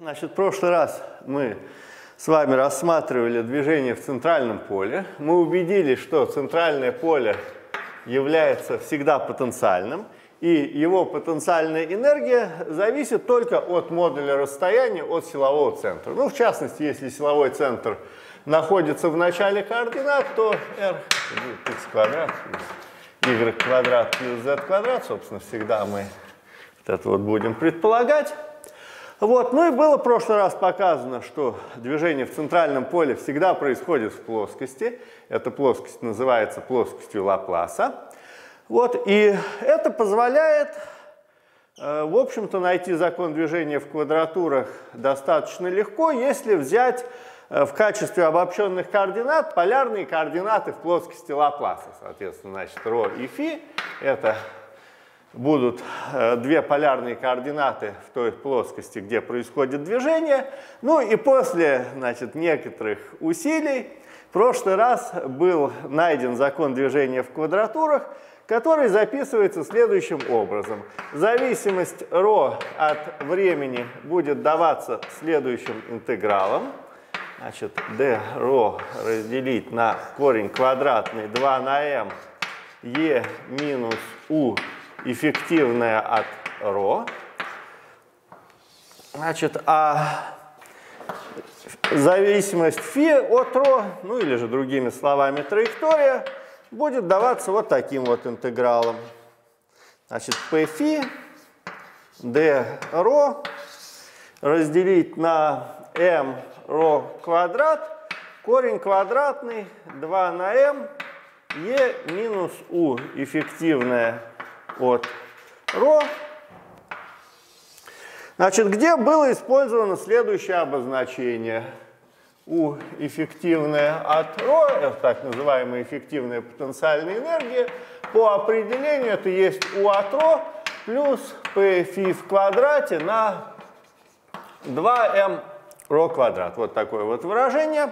Значит, в прошлый раз мы с вами рассматривали движение в центральном поле. Мы убедились, что центральное поле является всегда потенциальным, и его потенциальная энергия зависит только от модуля расстояния от силового центра. Ну, в частности, если силовой центр находится в начале координат, то r x квадрат y квадрат плюс z квадрат, собственно, всегда мы вот это вот будем предполагать. Вот. Ну и было в прошлый раз показано, что движение в центральном поле всегда происходит в плоскости. Эта плоскость называется плоскостью Лапласа. Вот. И это позволяет, э, в общем-то, найти закон движения в квадратурах достаточно легко, если взять э, в качестве обобщенных координат полярные координаты в плоскости Лапласа. Соответственно, значит, ρ и φ – это будут э, две полярные координаты в той плоскости, где происходит движение. Ну и после значит, некоторых усилий в прошлый раз был найден закон движения в квадратурах, который записывается следующим образом. Зависимость ρ от времени будет даваться следующим интегралом. Значит, d ρ разделить на корень квадратный 2 на m e минус u эффективная от ρ. Значит, а зависимость φ от ρ, ну или же другими словами траектория, будет даваться вот таким вот интегралом. Значит, pφ d ρ разделить на m ρ квадрат, корень квадратный 2 на m, e минус u эффективная от ρ. Значит, где было использовано следующее обозначение? У эффективная от ρ, это так называемая эффективная потенциальная энергия, по определению это есть U от ρ плюс pφ в квадрате на 2m ρ квадрат. Вот такое вот выражение.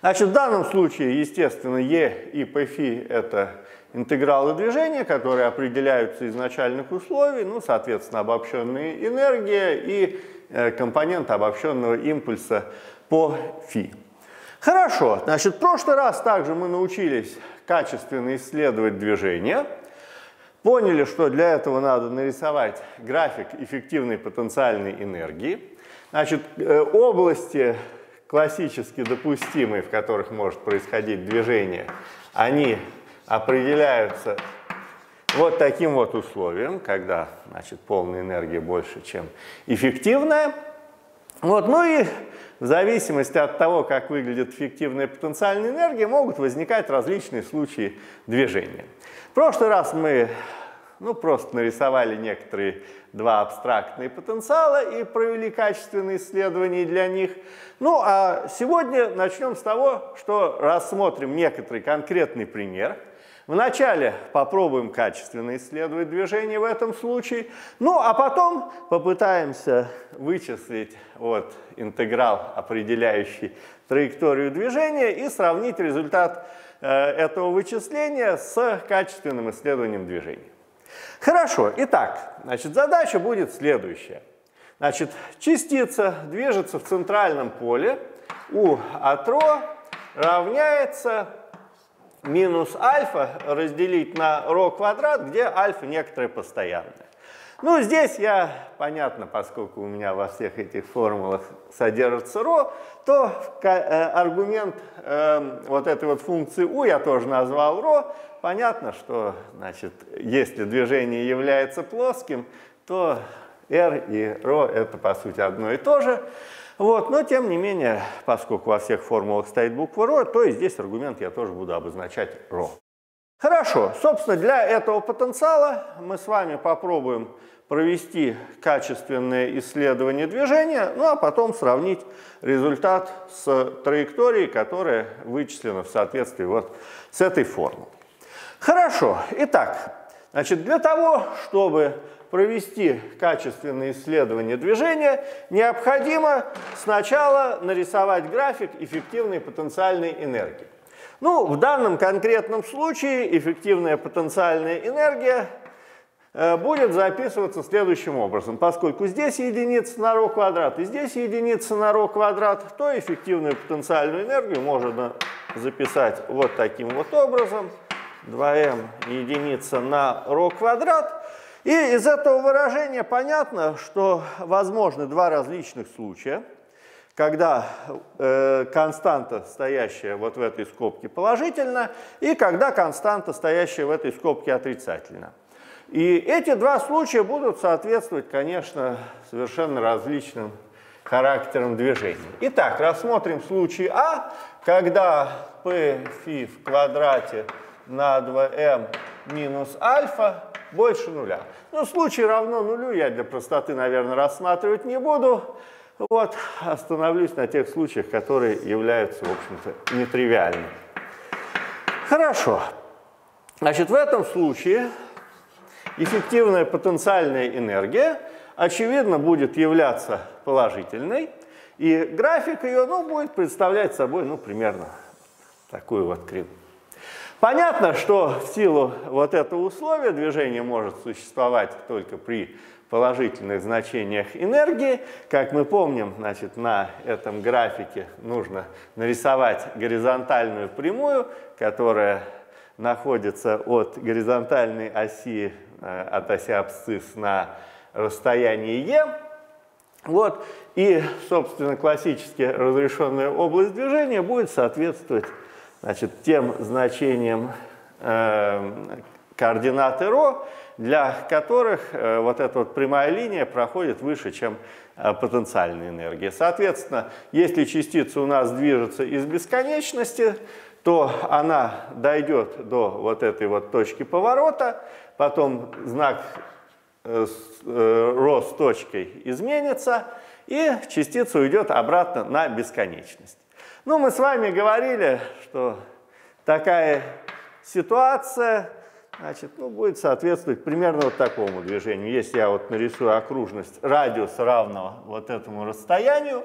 Значит, в данном случае, естественно, E и pφ это интегралы движения, которые определяются из начальных условий, ну, соответственно, обобщенная энергия и э, компонент обобщенного импульса по φ. Хорошо, значит, в прошлый раз также мы научились качественно исследовать движение, поняли, что для этого надо нарисовать график эффективной потенциальной энергии. Значит, э, области классически допустимые, в которых может происходить движение, они определяются вот таким вот условием, когда значит, полная энергия больше, чем эффективная. Вот, ну и в зависимости от того, как выглядит эффективная потенциальная энергия, могут возникать различные случаи движения. В прошлый раз мы ну, просто нарисовали некоторые два абстрактные потенциала и провели качественные исследования для них. Ну, а сегодня начнем с того, что рассмотрим некоторый конкретный пример – Вначале попробуем качественно исследовать движение в этом случае, ну а потом попытаемся вычислить вот интеграл, определяющий траекторию движения, и сравнить результат э, этого вычисления с качественным исследованием движения. Хорошо, итак, значит, задача будет следующая. Значит, частица движется в центральном поле, от ρ равняется минус альфа разделить на ρ квадрат, где альфа некоторая постоянная. Ну, здесь я, понятно, поскольку у меня во всех этих формулах содержится ρ, то э, аргумент э, вот этой вот функции u я тоже назвал ρ. Понятно, что, значит, если движение является плоским, то r и ρ это, по сути, одно и то же. Вот, но тем не менее, поскольку во всех формулах стоит буква ро, то и здесь аргумент я тоже буду обозначать ро. Хорошо, собственно, для этого потенциала мы с вами попробуем провести качественное исследование движения, ну а потом сравнить результат с траекторией, которая вычислена в соответствии вот с этой формулой. Хорошо, итак, значит, для того, чтобы провести качественное исследование движения, необходимо сначала нарисовать график эффективной потенциальной энергии. Ну, в данном конкретном случае эффективная потенциальная энергия э, будет записываться следующим образом. Поскольку здесь единица на ρ квадрат и здесь единица на ρ квадрат, то эффективную потенциальную энергию можно записать вот таким вот образом. 2m единица на ρ квадрат. И из этого выражения понятно, что возможны два различных случая – когда э, константа, стоящая вот в этой скобке, положительна, и когда константа, стоящая в этой скобке, отрицательна. И эти два случая будут соответствовать, конечно, совершенно различным характерам движения. Итак, рассмотрим случай А, когда p фи в квадрате на 2m минус альфа больше нуля. Ну, случай равно нулю я для простоты, наверное, рассматривать не буду. Вот, остановлюсь на тех случаях, которые являются, в общем-то, нетривиальными. Хорошо. Значит, в этом случае эффективная потенциальная энергия, очевидно, будет являться положительной, и график ее ну, будет представлять собой ну, примерно такую вот кривую. Понятно, что в силу вот этого условия движение может существовать только при положительных значениях энергии. Как мы помним, значит, на этом графике нужно нарисовать горизонтальную прямую, которая находится от горизонтальной оси, э, от оси абсцисс на расстоянии e. Вот. И, собственно, классически разрешенная область движения будет соответствовать значит, тем значениям э, координаты ρ, для которых э, вот эта вот прямая линия проходит выше, чем э, потенциальная энергия. Соответственно, если частица у нас движется из бесконечности, то она дойдет до вот этой вот точки поворота, потом знак э, ρ с точкой изменится, и частица уйдет обратно на бесконечность. Ну, мы с вами говорили, что такая ситуация значит, ну, будет соответствовать примерно вот такому движению. Если я вот нарисую окружность радиуса равного вот этому расстоянию,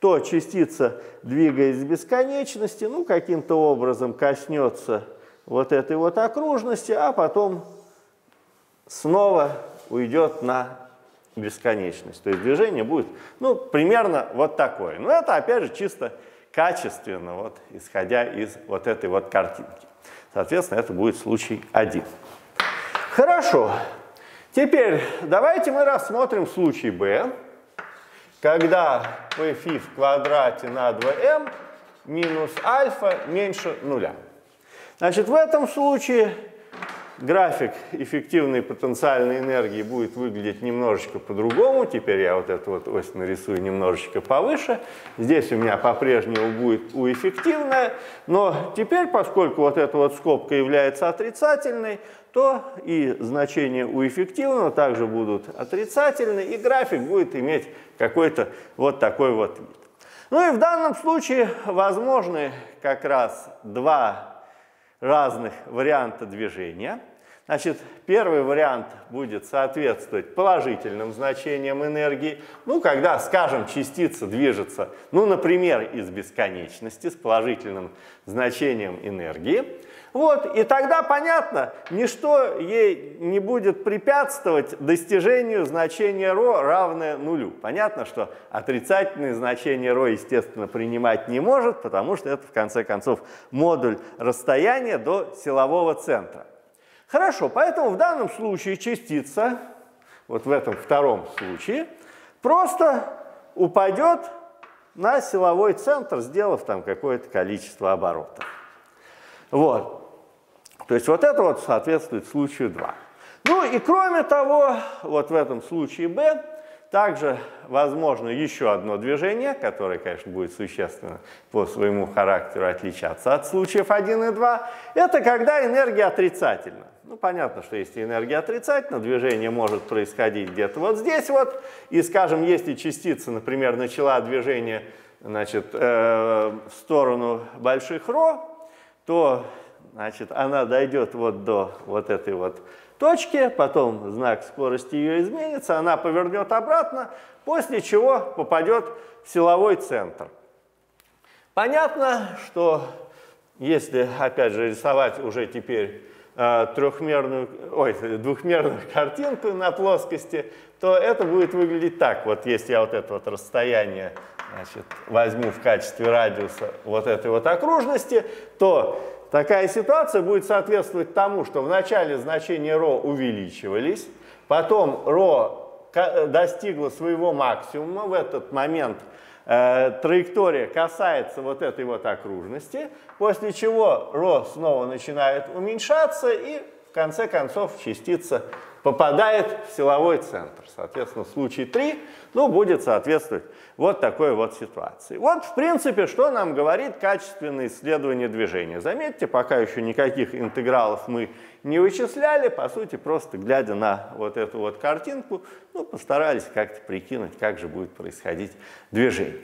то частица, двигаясь с бесконечности, ну, каким-то образом коснется вот этой вот окружности, а потом снова уйдет на бесконечность. То есть движение будет, ну, примерно вот такое. Но это, опять же, чисто качественно, вот, исходя из вот этой вот картинки. Соответственно, это будет случай 1. Хорошо. Теперь давайте мы рассмотрим случай b, когда pφ в квадрате на 2m минус альфа меньше нуля. Значит, в этом случае график эффективной потенциальной энергии будет выглядеть немножечко по-другому. Теперь я вот эту вот ось нарисую немножечко повыше. Здесь у меня по-прежнему будет U эффективная, но теперь, поскольку вот эта вот скобка является отрицательной, то и значения у эффективного также будут отрицательны, и график будет иметь какой-то вот такой вот вид. Ну и в данном случае возможны как раз два разных варианта движения – Значит, первый вариант будет соответствовать положительным значениям энергии. Ну, когда, скажем, частица движется, ну, например, из бесконечности с положительным значением энергии. Вот, и тогда понятно, ничто ей не будет препятствовать достижению значения ρ равное нулю. Понятно, что отрицательное значение ρ, естественно, принимать не может, потому что это, в конце концов, модуль расстояния до силового центра. Хорошо, поэтому в данном случае частица, вот в этом втором случае, просто упадет на силовой центр, сделав там какое-то количество оборотов. Вот. То есть вот это вот соответствует случаю 2. Ну и кроме того, вот в этом случае B также возможно еще одно движение, которое, конечно, будет существенно по своему характеру отличаться от случаев 1 и 2. Это когда энергия отрицательна. Ну, понятно, что если энергия отрицательна, движение может происходить где-то вот здесь вот. И, скажем, если частица, например, начала движение значит, э, в сторону больших ρ, то значит, она дойдет вот до вот этой вот точки, потом знак скорости ее изменится, она повернет обратно, после чего попадет в силовой центр. Понятно, что если, опять же, рисовать уже теперь трехмерную, ой, двухмерную картинку на плоскости, то это будет выглядеть так. Вот если я вот это вот расстояние значит, возьму в качестве радиуса вот этой вот окружности, то такая ситуация будет соответствовать тому, что вначале значения ρ увеличивались, потом ρ достигло своего максимума, в этот момент э, траектория касается вот этой вот окружности, после чего ρ снова начинает уменьшаться и в конце концов частица попадает в силовой центр. Соответственно, в случае 3 ну, будет соответствовать вот такой вот ситуации. Вот, в принципе, что нам говорит качественное исследование движения. Заметьте, пока еще никаких интегралов мы не вычисляли, по сути, просто глядя на вот эту вот картинку, ну, постарались как-то прикинуть, как же будет происходить движение.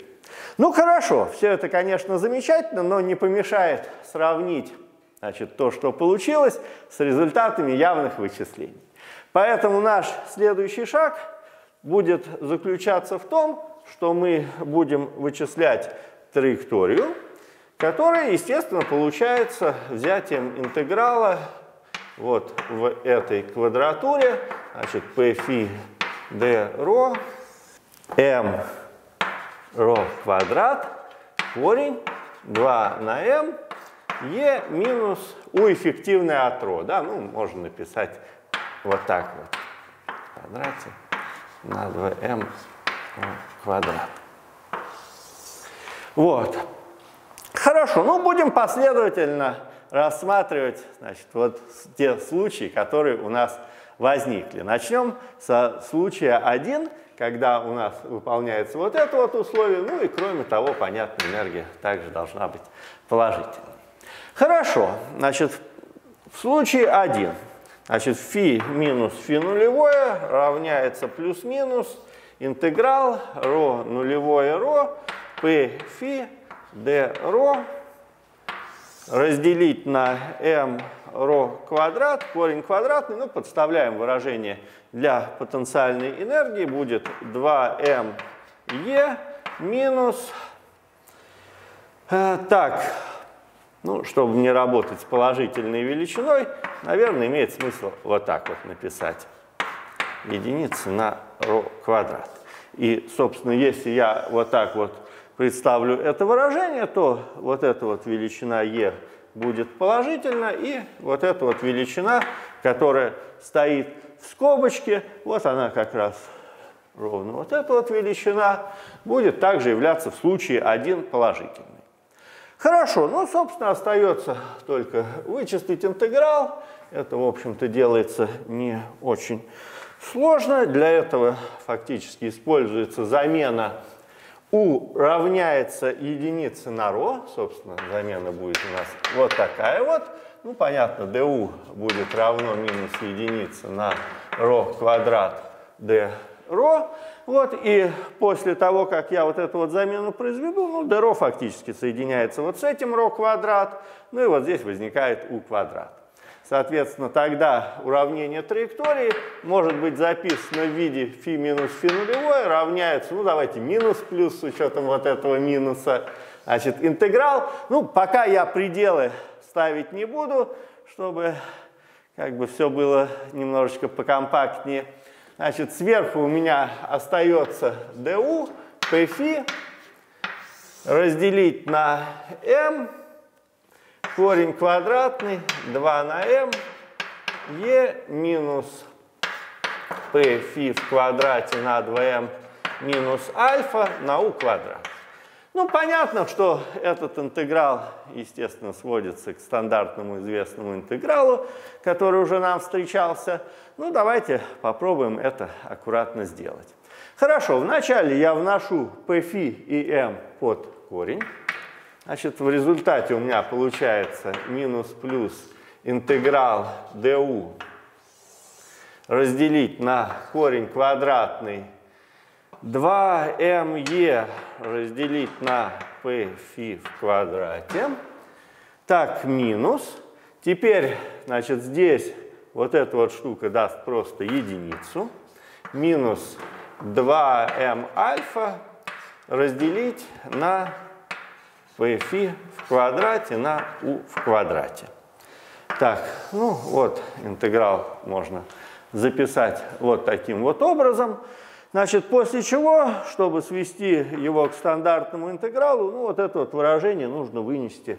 Ну, хорошо, все это, конечно, замечательно, но не помешает сравнить значит, то, что получилось, с результатами явных вычислений. Поэтому наш следующий шаг будет заключаться в том, что мы будем вычислять траекторию, которая, естественно, получается взятием интеграла вот в этой квадратуре, значит, p фи d ро m ро квадрат корень 2 на m e минус u эффективное от ро. Да? Ну, можно написать вот так вот в квадрате на 2m квадрат. Вот. Хорошо, ну будем последовательно рассматривать значит, вот те случаи, которые у нас возникли. Начнем со случая 1, когда у нас выполняется вот это вот условие, ну и кроме того, понятно, энергия также должна быть положительной. Хорошо, значит, в случае 1 Значит, фи минус фи нулевое равняется плюс-минус интеграл ро нулевое ро p фи d ро разделить на m ро квадрат, корень квадратный, ну, подставляем выражение для потенциальной энергии, будет 2m e минус, э, так, ну, чтобы не работать с положительной величиной, наверное, имеет смысл вот так вот написать. Единицы на ρ квадрат. И, собственно, если я вот так вот представлю это выражение, то вот эта вот величина e будет положительна, и вот эта вот величина, которая стоит в скобочке, вот она как раз ровно вот эта вот величина, будет также являться в случае 1 положительной. Хорошо, ну, собственно, остается только вычислить интеграл. Это, в общем-то, делается не очень сложно. Для этого фактически используется замена u равняется единице на ро, собственно, замена будет у нас вот такая вот. Ну, понятно, du будет равно минус единице на ро квадрат d ро. Вот, и после того, как я вот эту вот замену произведу, ну, d ро фактически соединяется вот с этим ро квадрат. Ну, и вот здесь возникает u квадрат. Соответственно, тогда уравнение траектории может быть записано в виде φ минус φ нулевое равняется, ну давайте минус плюс с учетом вот этого минуса. Значит, интеграл, ну пока я пределы ставить не буду, чтобы как бы все было немножечко покомпактнее. Значит, сверху у меня остается du, pφ, разделить на m, корень квадратный, 2 на m, e минус pφ в квадрате на 2m минус альфа на u квадрат. Ну, понятно, что этот интеграл, естественно, сводится к стандартному известному интегралу, который уже нам встречался. Ну, давайте попробуем это аккуратно сделать. Хорошо, вначале я вношу pφ и m под корень. Значит, в результате у меня получается минус плюс интеграл du разделить на корень квадратный 2me разделить на pφ в квадрате. Так, минус. Теперь, значит, здесь вот эта вот штука даст просто единицу. Минус 2m альфа разделить на pφ в квадрате на u в квадрате. Так, ну вот интеграл можно записать вот таким вот образом. Значит, после чего, чтобы свести его к стандартному интегралу, ну вот это вот выражение нужно вынести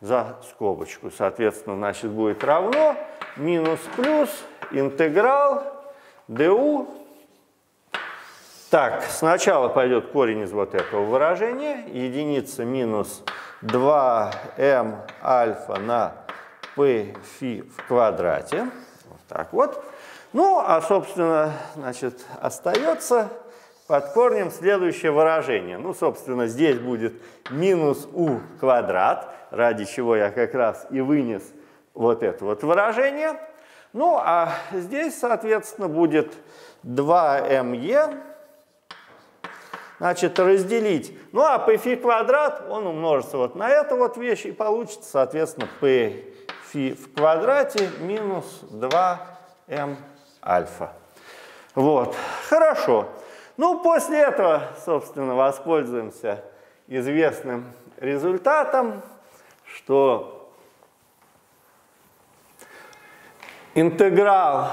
за скобочку. Соответственно, значит, будет равно минус плюс интеграл du. Так, сначала пойдет корень из вот этого выражения. Единица минус 2m альфа на p фи в квадрате. Вот так вот. Ну, а, собственно, значит, остается под корнем следующее выражение. Ну, собственно, здесь будет минус u квадрат, ради чего я как раз и вынес вот это вот выражение. Ну, а здесь, соответственно, будет 2me, значит, разделить. Ну, а p квадрат, он умножится вот на эту вот вещь, и получится, соответственно, p в квадрате минус 2m альфа. Вот, хорошо. Ну, после этого, собственно, воспользуемся известным результатом, что интеграл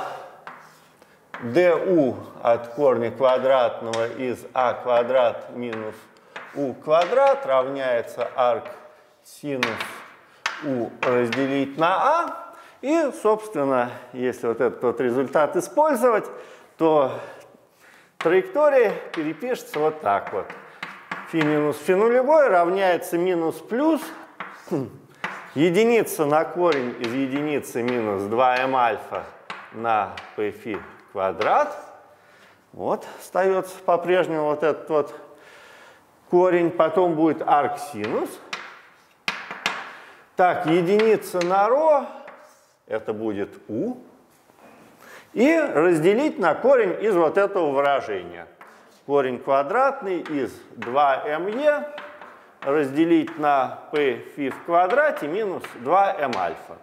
du от корня квадратного из а квадрат минус u квадрат равняется арк синус u разделить на а. И, собственно, если вот этот вот результат использовать, то траектория перепишется вот так вот. Фи минус фи нулевой равняется минус плюс единица на корень из единицы минус 2m альфа на p фи квадрат. Вот остается по-прежнему вот этот вот корень. Потом будет арк-синус. Так, единица на ро это будет u, и разделить на корень из вот этого выражения. Корень квадратный из 2me разделить на p фи в квадрате минус 2m альфа.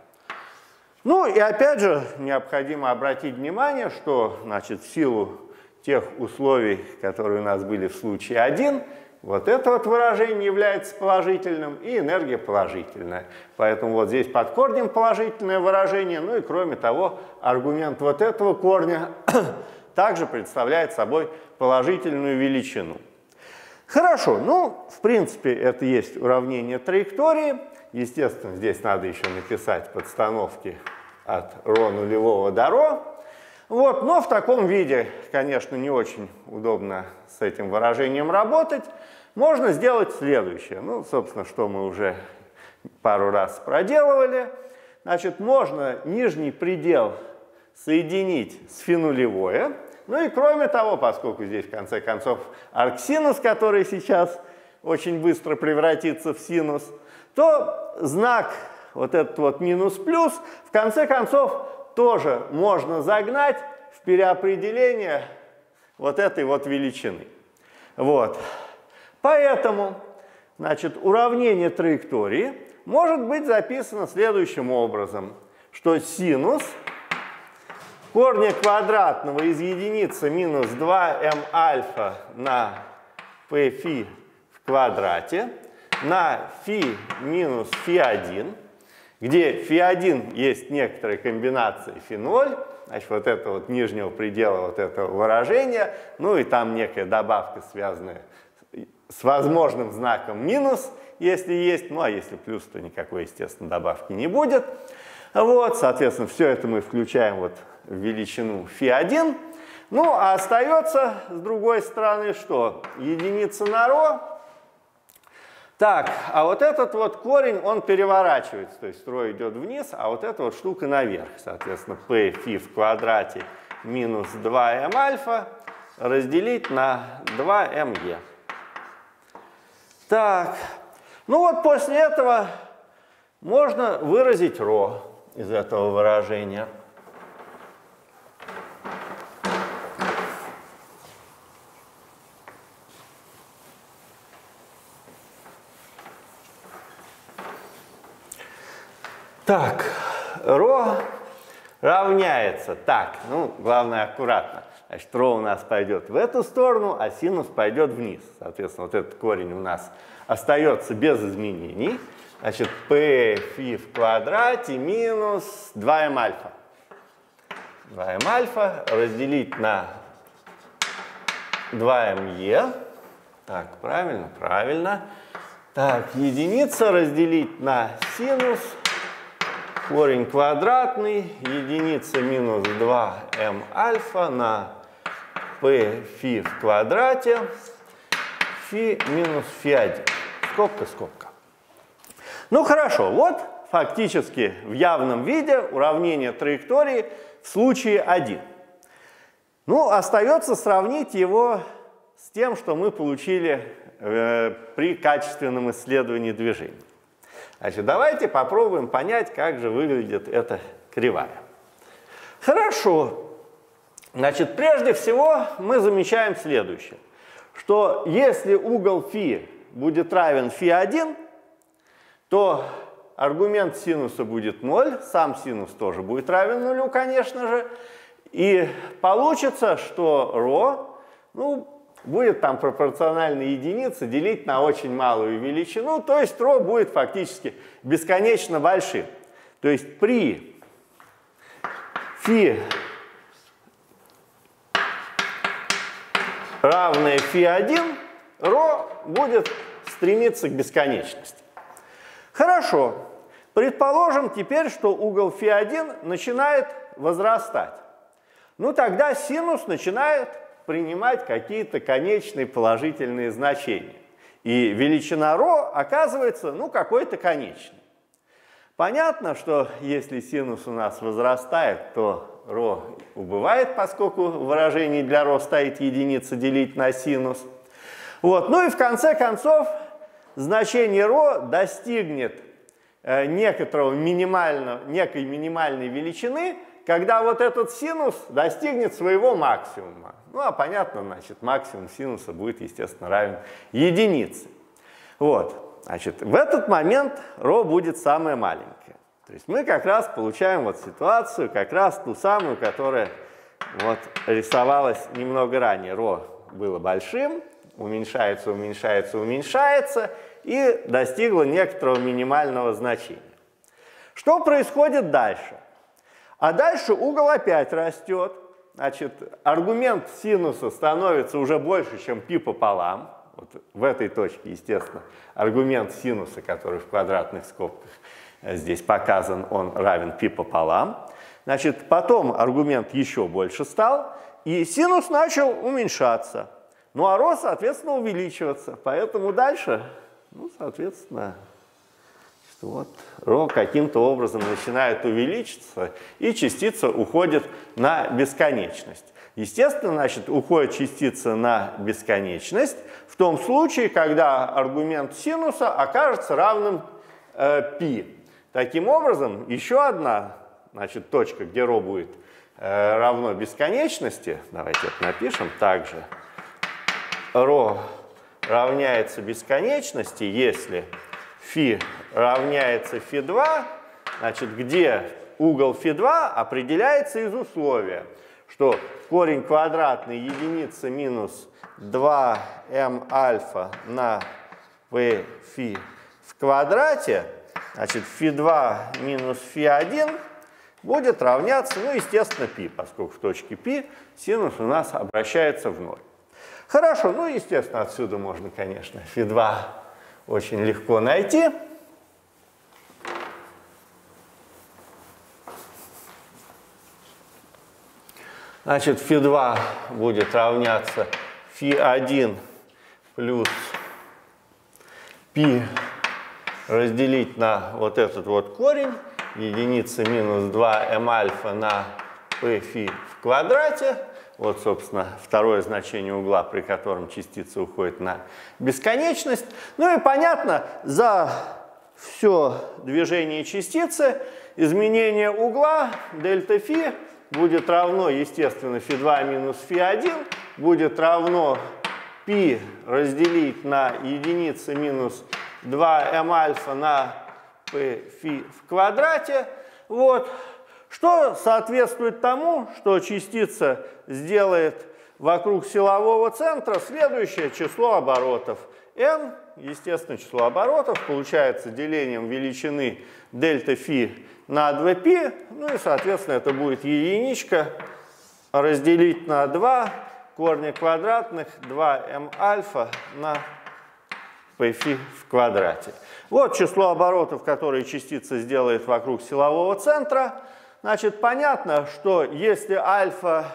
Ну и опять же необходимо обратить внимание, что значит, в силу тех условий, которые у нас были в случае 1, вот это вот выражение является положительным, и энергия положительная. Поэтому вот здесь под корнем положительное выражение, ну и кроме того, аргумент вот этого корня также представляет собой положительную величину. Хорошо, ну, в принципе, это есть уравнение траектории. Естественно, здесь надо еще написать подстановки от ρ нулевого до ρ. Вот, но в таком виде, конечно, не очень удобно с этим выражением работать. Можно сделать следующее. Ну, собственно, что мы уже пару раз проделывали. Значит, можно нижний предел соединить с финулевое. Ну и кроме того, поскольку здесь в конце концов арксинус, который сейчас очень быстро превратится в синус, то знак вот этот вот минус-плюс в конце концов тоже можно загнать в переопределение вот этой вот величины. Вот. Поэтому, значит, уравнение траектории может быть записано следующим образом, что синус корня квадратного из единицы минус 2m альфа на фи в квадрате на фи минус фи1, где фи1 есть некоторая комбинация фи0, значит, вот это вот нижнего предела вот этого выражения, ну и там некая добавка, связанная с возможным знаком минус, если есть, ну а если плюс, то никакой, естественно, добавки не будет. Вот, соответственно, все это мы включаем вот в величину φ1. Ну, а остается, с другой стороны, что? Единица на ро. Так, а вот этот вот корень, он переворачивается, то есть строй идет вниз, а вот эта вот штука наверх. Соответственно, p фи в квадрате минус 2m альфа разделить на 2mg. Так, ну вот после этого можно выразить ро из этого выражения. Так, ро равняется. Так, ну, главное аккуратно. Значит, ро у нас пойдет в эту сторону, а синус пойдет вниз. Соответственно, вот этот корень у нас остается без изменений. Значит, p фи в квадрате минус 2m альфа. 2m альфа разделить на 2me. Так, правильно? Правильно. Так, единица разделить на синус. Корень квадратный. Единица минус 2m альфа на p фи в квадрате. Фи минус фи 1. Скобка, скобка. Ну хорошо, вот фактически в явном виде уравнение траектории в случае 1. Ну, остается сравнить его с тем, что мы получили э, при качественном исследовании движения. Значит, давайте попробуем понять, как же выглядит эта кривая. Хорошо. Значит, прежде всего мы замечаем следующее, что если угол φ будет равен φ1, то аргумент синуса будет 0, сам синус тоже будет равен нулю, конечно же, и получится, что ρ, ну, будет там пропорционально единице делить на очень малую величину, то есть ρ будет фактически бесконечно большим. То есть при φ равное φ1, ρ будет стремиться к бесконечности. Хорошо. Предположим теперь, что угол φ1 начинает возрастать. Ну тогда синус начинает принимать какие-то конечные положительные значения. И величина ρ оказывается, ну, какой-то конечной. Понятно, что если синус у нас возрастает, то ρ убывает, поскольку в выражении для ρ стоит единица делить на синус. Вот. Ну и в конце концов значение ρ достигнет э, некоторого минимального, некой минимальной величины, когда вот этот синус достигнет своего максимума. Ну, а понятно, значит, максимум синуса будет, естественно, равен единице. Вот, значит, в этот момент ρ будет самое маленькое. То есть мы как раз получаем вот ситуацию, как раз ту самую, которая вот рисовалась немного ранее. ρ было большим, уменьшается, уменьшается, уменьшается и достигла некоторого минимального значения. Что происходит дальше? А дальше угол опять растет. Значит, аргумент синуса становится уже больше, чем пи пополам. Вот в этой точке, естественно, аргумент синуса, который в квадратных скобках э, здесь показан, он равен пи пополам. Значит, потом аргумент еще больше стал, и синус начал уменьшаться. Ну а рост, соответственно, увеличиваться. Поэтому дальше ну, соответственно, вот ρ каким-то образом начинает увеличиться, и частица уходит на бесконечность. Естественно, значит, уходит частица на бесконечность в том случае, когда аргумент синуса окажется равным э, π. Таким образом, еще одна значит, точка, где ρ будет э, равно бесконечности, давайте это напишем также, ρ равняется бесконечности, если φ равняется φ2, значит, где угол φ2 определяется из условия, что корень квадратный единица минус 2m альфа на p φ в квадрате, значит, φ2 минус φ1 будет равняться, ну, естественно, π, поскольку в точке π синус у нас обращается в ноль. Хорошо, ну, естественно, отсюда можно, конечно, φ2 очень легко найти. Значит, φ2 будет равняться φ1 плюс π разделить на вот этот вот корень, единица минус 2m альфа на p φ в квадрате. Вот, собственно, второе значение угла, при котором частица уходит на бесконечность. Ну и понятно, за все движение частицы изменение угла дельта φ будет равно, естественно, φ2 минус φ1, будет равно π разделить на единицы минус 2m альфа на p φ в квадрате. Вот. Что соответствует тому, что частица сделает вокруг силового центра следующее число оборотов n естественно, число оборотов получается делением величины дельта φ на 2π, ну и, соответственно, это будет единичка разделить на 2 корня квадратных 2m альфа на πφ в квадрате. Вот число оборотов, которые частица сделает вокруг силового центра. Значит, понятно, что если альфа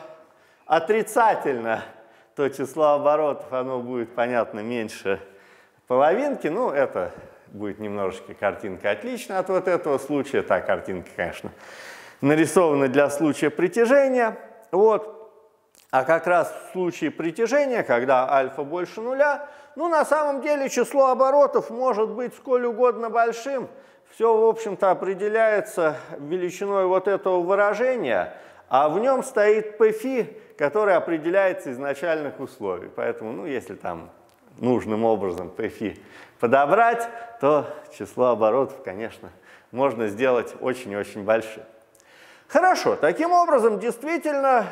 отрицательно, то число оборотов, оно будет, понятно, меньше половинки. Ну, это будет немножечко картинка отличная от вот этого случая. Та картинка, конечно, нарисована для случая притяжения. Вот. А как раз в случае притяжения, когда альфа больше нуля, ну, на самом деле число оборотов может быть сколь угодно большим. Все, в общем-то, определяется величиной вот этого выражения, а в нем стоит pφ, который определяется из начальных условий. Поэтому, ну, если там нужным образом pφ подобрать, то число оборотов, конечно, можно сделать очень-очень большим. Хорошо, таким образом, действительно,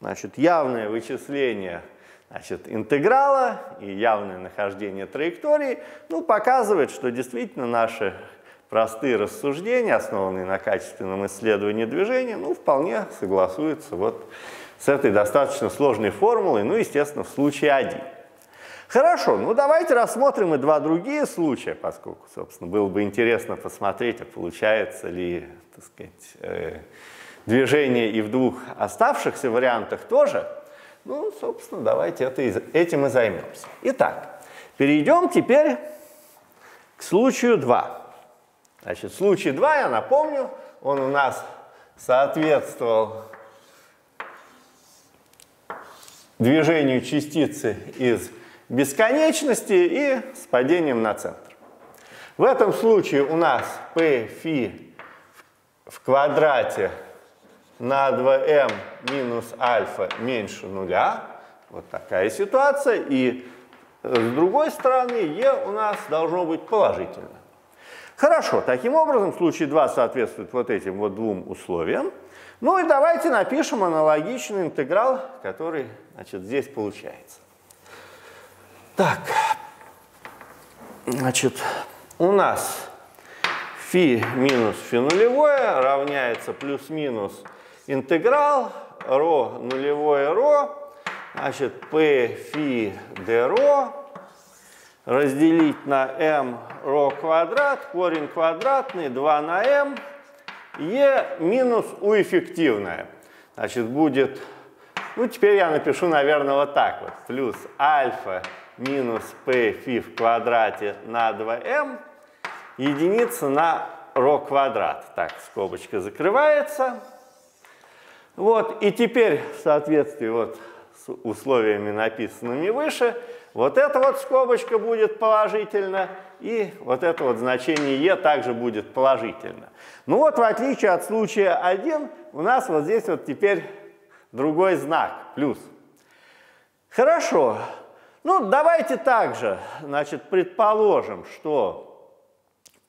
значит, явное вычисление значит, интеграла и явное нахождение траектории ну, показывает, что действительно наши простые рассуждения, основанные на качественном исследовании движения, ну, вполне согласуются вот с этой достаточно сложной формулой, ну, естественно, в случае 1. Хорошо, ну давайте рассмотрим и два другие случая, поскольку, собственно, было бы интересно посмотреть, а получается ли, так сказать, э, движение и в двух оставшихся вариантах тоже. Ну, собственно, давайте это, этим и займемся. Итак, перейдем теперь к случаю 2. Значит, случай 2, я напомню, он у нас соответствовал движению частицы из бесконечности и с падением на центр. В этом случае у нас p φ в квадрате на 2m минус альфа меньше нуля. Вот такая ситуация. И с другой стороны, e у нас должно быть положительно. Хорошо, таким образом, случай 2 соответствует вот этим вот двум условиям. Ну и давайте напишем аналогичный интеграл, который значит, здесь получается. Так, значит, у нас фи минус фи нулевое равняется плюс-минус интеграл ро нулевое ро, значит, p фи d ро разделить на m ро квадрат, корень квадратный, 2 на m, e минус u эффективное. Значит, будет, ну, теперь я напишу, наверное, вот так вот, плюс альфа минус p фи в квадрате на 2m единица на ро квадрат. Так, скобочка закрывается. Вот, и теперь в соответствии вот с условиями, написанными выше, вот эта вот скобочка будет положительно, и вот это вот значение e также будет положительно. Ну вот, в отличие от случая 1, у нас вот здесь вот теперь другой знак, плюс. Хорошо, ну, давайте также, значит, предположим, что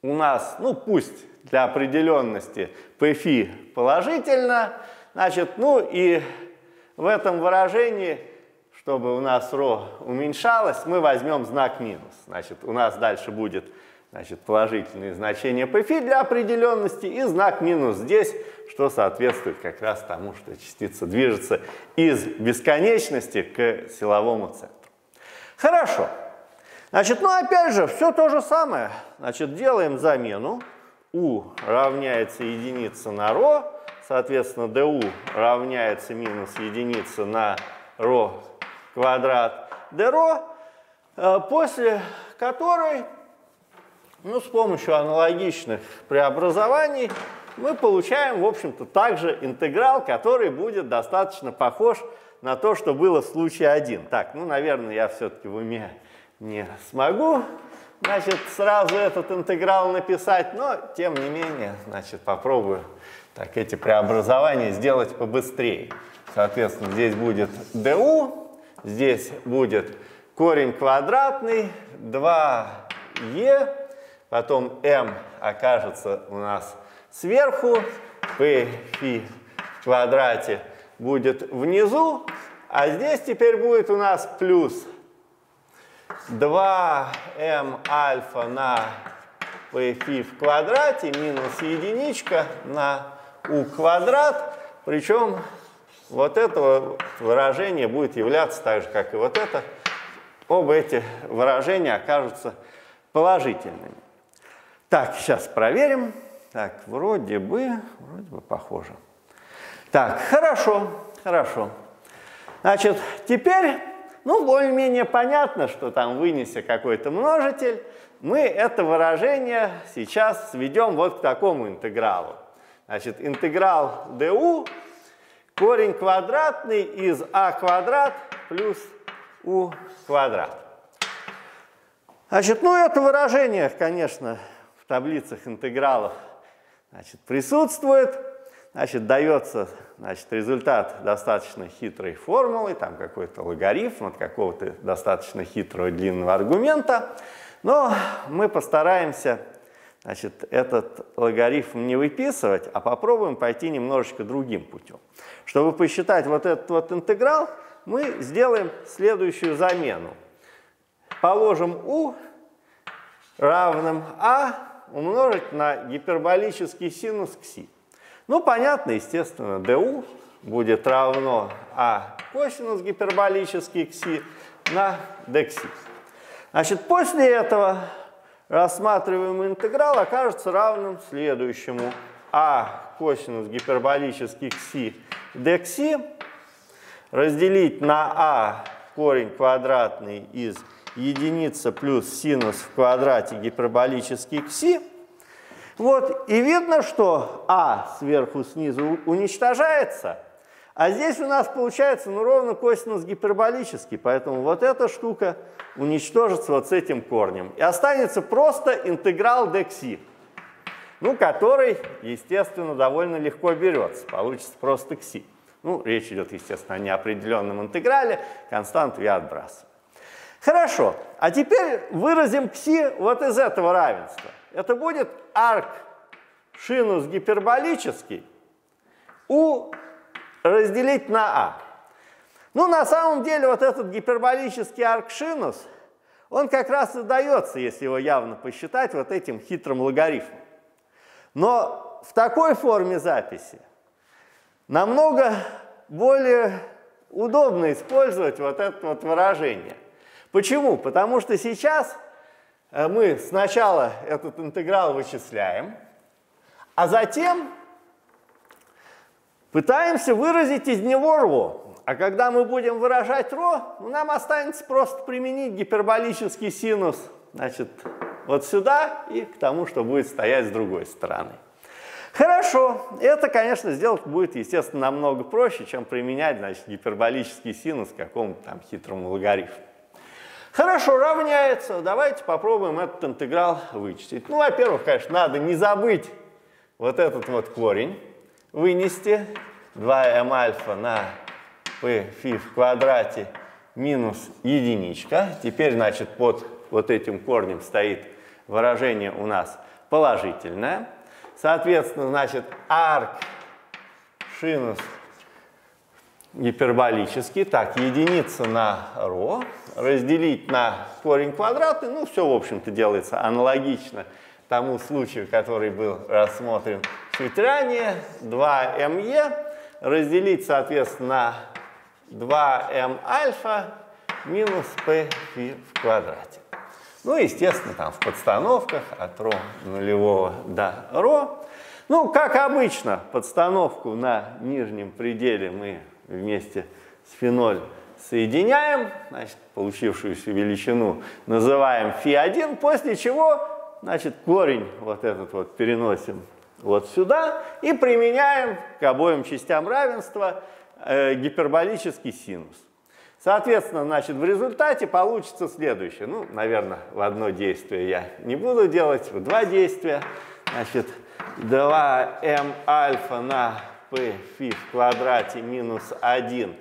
у нас, ну, пусть для определенности pφ положительно, значит, ну и в этом выражении, чтобы у нас ρ уменьшалось, мы возьмем знак минус. Значит, у нас дальше будет значит, положительное значение pφ для определенности и знак минус здесь, что соответствует как раз тому, что частица движется из бесконечности к силовому центру. Хорошо. Значит, ну опять же, все то же самое. Значит, делаем замену. U равняется единице на ρ, соответственно, du равняется минус единица на ρ квадрат dρ, э, после которой, ну, с помощью аналогичных преобразований, мы получаем, в общем-то, также интеграл, который будет достаточно похож на то, что было в случае 1. Так, ну, наверное, я все-таки в уме не смогу, значит, сразу этот интеграл написать, но, тем не менее, значит, попробую так эти преобразования сделать побыстрее. Соответственно, здесь будет du, здесь будет корень квадратный, 2e, потом m окажется у нас сверху, p фи в квадрате будет внизу, а здесь теперь будет у нас плюс 2m альфа на pφ в квадрате минус единичка на u квадрат. Причем вот это выражение будет являться так же, как и вот это. Оба эти выражения окажутся положительными. Так, сейчас проверим. Так, вроде бы, вроде бы похоже. Так, хорошо, хорошо. Значит, теперь, ну, более-менее понятно, что там вынеся какой-то множитель, мы это выражение сейчас сведем вот к такому интегралу. Значит, интеграл du корень квадратный из а квадрат плюс у квадрат. Значит, ну это выражение, конечно, в таблицах интегралов значит, присутствует. Значит, дается значит, результат достаточно хитрой формулы, там какой-то логарифм от какого-то достаточно хитрого длинного аргумента. Но мы постараемся значит, этот логарифм не выписывать, а попробуем пойти немножечко другим путем. Чтобы посчитать вот этот вот интеграл, мы сделаем следующую замену. Положим u равным а умножить на гиперболический синус кси. Ну, понятно, естественно, du будет равно а косинус гиперболический кси на dxi. Значит, после этого рассматриваемый интеграл окажется равным следующему. а косинус гиперболический кси dxi разделить на а корень квадратный из единица плюс синус в квадрате гиперболический кси – вот, и видно, что А сверху снизу уничтожается, а здесь у нас получается ну, ровно косинус гиперболический, поэтому вот эта штука уничтожится вот с этим корнем. И останется просто интеграл dxi, ну, который, естественно, довольно легко берется. Получится просто кси. Ну, речь идет, естественно, о неопределенном интеграле, константу я отбрасываю. Хорошо, а теперь выразим кси вот из этого равенства это будет арк шинус гиперболический у разделить на а. Ну, на самом деле, вот этот гиперболический арк шинус, он как раз и дается, если его явно посчитать, вот этим хитрым логарифмом. Но в такой форме записи намного более удобно использовать вот это вот выражение. Почему? Потому что сейчас мы сначала этот интеграл вычисляем, а затем пытаемся выразить из него ρ. А когда мы будем выражать ρ, ну, нам останется просто применить гиперболический синус значит, вот сюда и к тому, что будет стоять с другой стороны. Хорошо, это, конечно, сделать будет, естественно, намного проще, чем применять значит, гиперболический синус к какому-то там хитрому логарифму. Хорошо, равняется. Давайте попробуем этот интеграл вычислить. Ну, во-первых, конечно, надо не забыть вот этот вот корень вынести. 2m альфа на p фи в квадрате минус единичка. Теперь, значит, под вот этим корнем стоит выражение у нас положительное. Соответственно, значит, арк шинус гиперболический. Так, единица на ро разделить на корень квадратный, ну, все, в общем-то, делается аналогично тому случаю, который был рассмотрен чуть ранее, 2me, разделить, соответственно, на 2m альфа минус p в квадрате. Ну, естественно, там в подстановках от ро нулевого до ро. Ну, как обычно, подстановку на нижнем пределе мы вместе с феноль соединяем, значит, получившуюся величину называем φ1, после чего, значит, корень вот этот вот переносим вот сюда и применяем к обоим частям равенства э, гиперболический синус. Соответственно, значит, в результате получится следующее. Ну, наверное, в одно действие я не буду делать, в два действия. Значит, 2m альфа на p фи в квадрате минус 1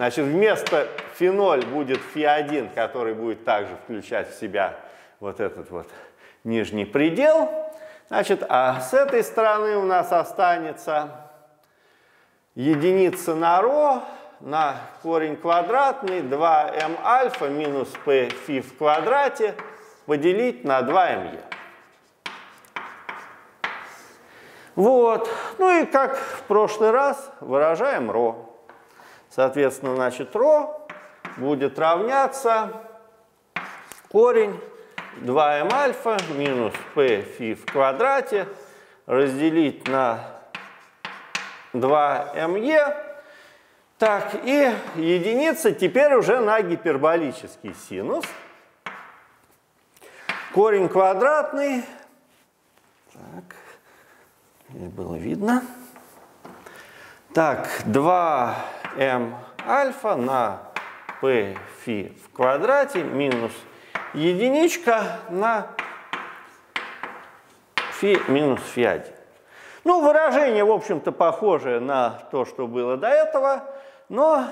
Значит, вместо феноль будет фи1, который будет также включать в себя вот этот вот нижний предел. Значит, а с этой стороны у нас останется единица на ро, на корень квадратный 2m альфа минус p фи в квадрате поделить на 2me. Вот. Ну и как в прошлый раз выражаем ρ. Соответственно, значит, ρ будет равняться корень 2m альфа минус p фи в квадрате разделить на 2me. Так, и единица теперь уже на гиперболический синус. Корень квадратный. Так, было видно. Так, 2m альфа на p фи в квадрате минус единичка на фи минус фи 1. Ну, выражение, в общем-то, похожее на то, что было до этого, но,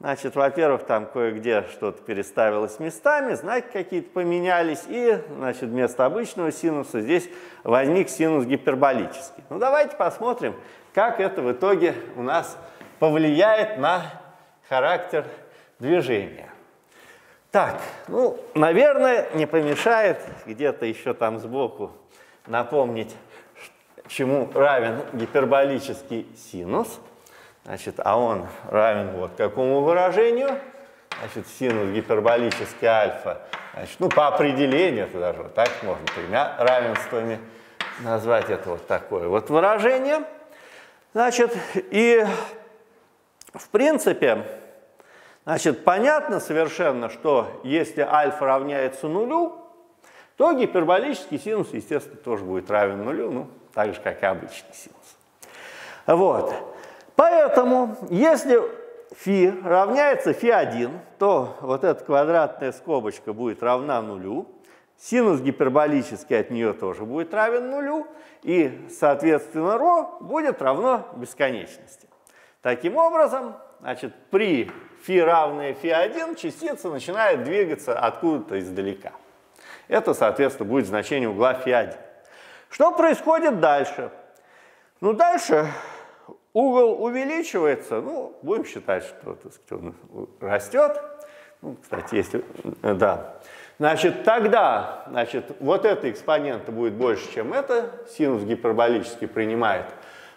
значит, во-первых, там кое-где что-то переставилось местами, знаки какие-то поменялись, и, значит, вместо обычного синуса здесь возник синус гиперболический. Ну, давайте посмотрим, как это в итоге у нас повлияет на характер движения. Так, ну, наверное, не помешает где-то еще там сбоку напомнить, чему равен гиперболический синус. Значит, а он равен вот какому выражению? Значит, синус гиперболический альфа. Значит, ну, по определению, это даже вот так можно тремя равенствами назвать это вот такое вот выражение. Значит, и в принципе, значит, понятно совершенно, что если альфа равняется нулю, то гиперболический синус, естественно, тоже будет равен нулю, ну, так же, как и обычный синус. Вот. Поэтому, если φ равняется φ1, то вот эта квадратная скобочка будет равна нулю, синус гиперболический от нее тоже будет равен нулю, и, соответственно, ρ будет равно бесконечности. Таким образом, значит, при φ равное φ1 частица начинает двигаться откуда-то издалека. Это, соответственно, будет значение угла φ1. Что происходит дальше? Ну, дальше угол увеличивается, ну, будем считать, что так сказать, он растет. Ну, кстати, если, да. Значит, тогда, значит, вот эта экспонента будет больше, чем это. Синус гиперболический принимает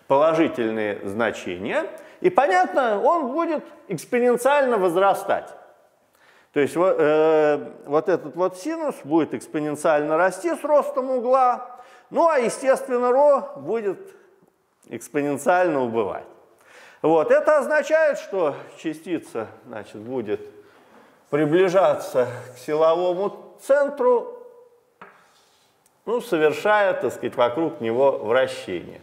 положительные значения. и понятно, он будет экспоненциально возрастать. То есть вот, э, вот этот вот синус будет экспоненциально расти с ростом угла, ну а естественно ρ будет экспоненциально убывать. Вот, это означает, что частица значит, будет приближаться к силовому центру, ну, совершая, так сказать, вокруг него вращение.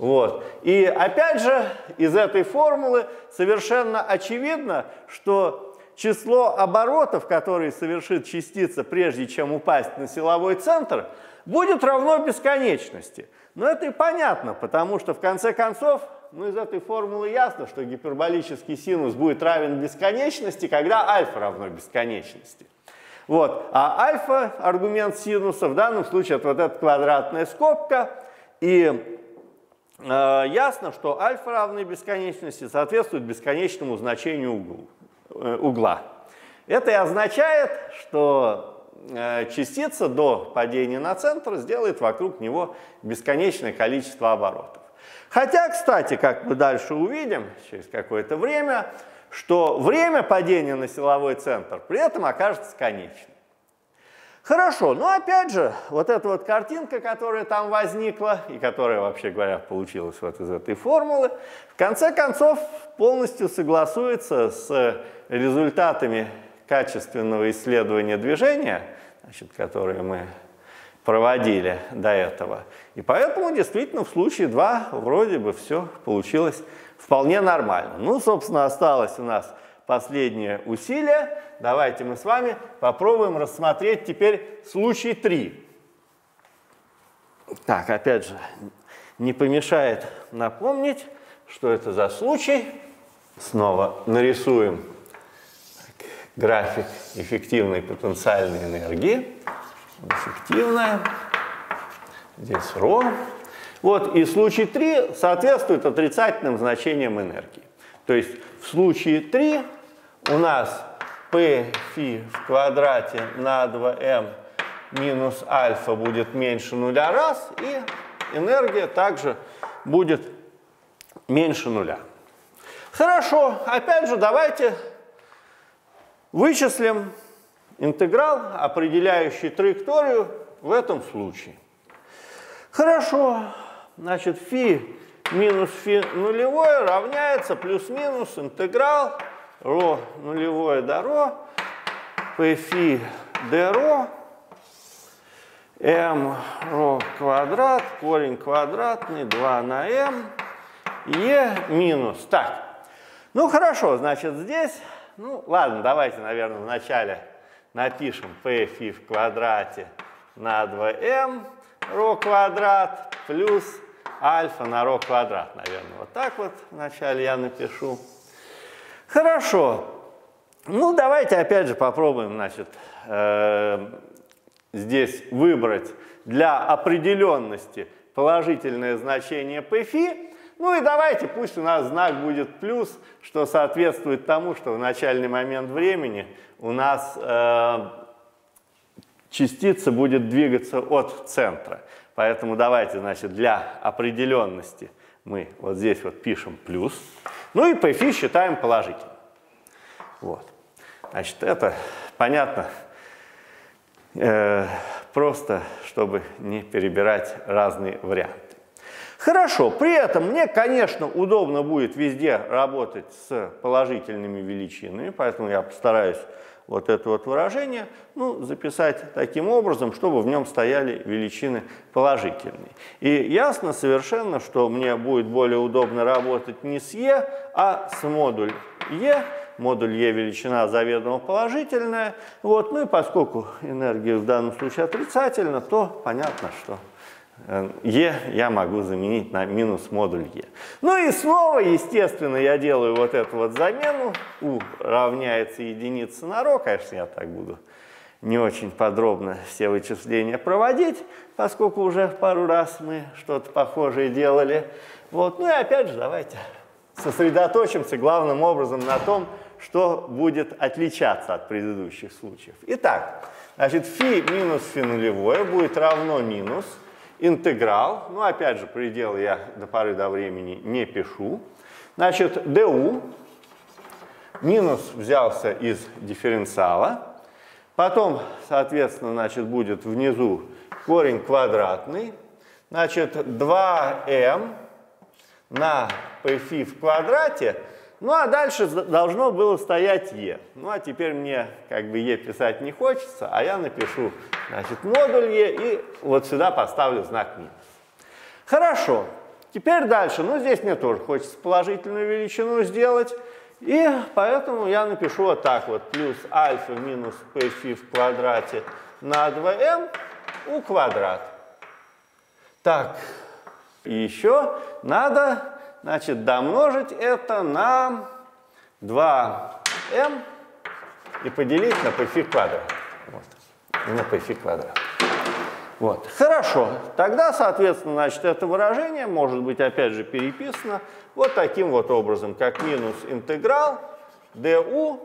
Вот. И опять же, из этой формулы совершенно очевидно, что число оборотов, которые совершит частица, прежде чем упасть на силовой центр, будет равно бесконечности. Но это и понятно, потому что в конце концов, ну из этой формулы ясно, что гиперболический синус будет равен бесконечности, когда альфа равно бесконечности. Вот. А альфа, аргумент синуса, в данном случае это вот эта квадратная скобка. И ясно, что альфа равной бесконечности соответствует бесконечному значению угла. Э, угла. Это и означает, что э, частица до падения на центр сделает вокруг него бесконечное количество оборотов. Хотя, кстати, как мы дальше увидим через какое-то время, что время падения на силовой центр при этом окажется конечным. Хорошо, но опять же, вот эта вот картинка, которая там возникла, и которая, вообще говоря, получилась вот из этой формулы, в конце концов полностью согласуется с результатами качественного исследования движения, значит, которые мы проводили до этого. И поэтому действительно в случае 2 вроде бы все получилось вполне нормально. Ну, собственно, осталось у нас последнее усилие. Давайте мы с вами попробуем рассмотреть теперь случай 3. Так, опять же, не помешает напомнить, что это за случай. Снова нарисуем график эффективной потенциальной энергии. Эффективная. Здесь ρ. Вот, и случай 3 соответствует отрицательным значениям энергии. То есть в случае 3 у нас p фи в квадрате на 2m минус альфа будет меньше нуля раз, и энергия также будет меньше нуля. Хорошо, опять же давайте вычислим интеграл, определяющий траекторию в этом случае. Хорошо, значит, фи минус фи нулевое равняется плюс-минус интеграл ро нулевое до ро, p фи d ро, квадрат, корень квадратный, 2 на m, e минус. Так, ну хорошо, значит, здесь, ну ладно, давайте, наверное, вначале напишем p фи в квадрате на 2m ро квадрат плюс альфа на ро квадрат, наверное. Вот так вот вначале я напишу. Хорошо. Ну, давайте опять же попробуем, значит, э, здесь выбрать для определенности положительное значение pφ. Ну и давайте, пусть у нас знак будет плюс, что соответствует тому, что в начальный момент времени у нас э, частица будет двигаться от центра. Поэтому давайте, значит, для определенности мы вот здесь вот пишем плюс. Ну и pφ считаем положительным. Вот. Значит, это понятно э, просто, чтобы не перебирать разные варианты. Хорошо, при этом мне, конечно, удобно будет везде работать с положительными величинами, поэтому я постараюсь вот это вот выражение ну, записать таким образом, чтобы в нем стояли величины положительные. И ясно совершенно, что мне будет более удобно работать не с Е, а с модуль Е. Модуль Е величина заведомо положительная. Вот. Ну и поскольку энергия в данном случае отрицательна, то понятно, что Е я могу заменить на минус модуль Е. Ну и снова, естественно, я делаю вот эту вот замену. У равняется единица на ро. Конечно, я так буду не очень подробно все вычисления проводить, поскольку уже пару раз мы что-то похожее делали. Вот. Ну и опять же, давайте сосредоточимся главным образом на том, что будет отличаться от предыдущих случаев. Итак, значит, фи минус фи нулевое будет равно минус интеграл, ну опять же, пределы я до поры до времени не пишу. Значит, du минус взялся из дифференциала, потом, соответственно, значит, будет внизу корень квадратный, значит, 2m на pφ в квадрате ну а дальше должно было стоять Е. Ну а теперь мне как бы Е писать не хочется, а я напишу значит, модуль Е и вот сюда поставлю знак минус. Хорошо. Теперь дальше. Ну здесь мне тоже хочется положительную величину сделать. И поэтому я напишу вот так вот. Плюс альфа минус pφ в квадрате на 2m у квадрат. Так, и еще надо Значит, домножить это на 2m и поделить на pφ квадрат. Вот. И на pφ квадрат. Вот. Хорошо. Тогда, соответственно, значит, это выражение может быть, опять же, переписано вот таким вот образом, как минус интеграл du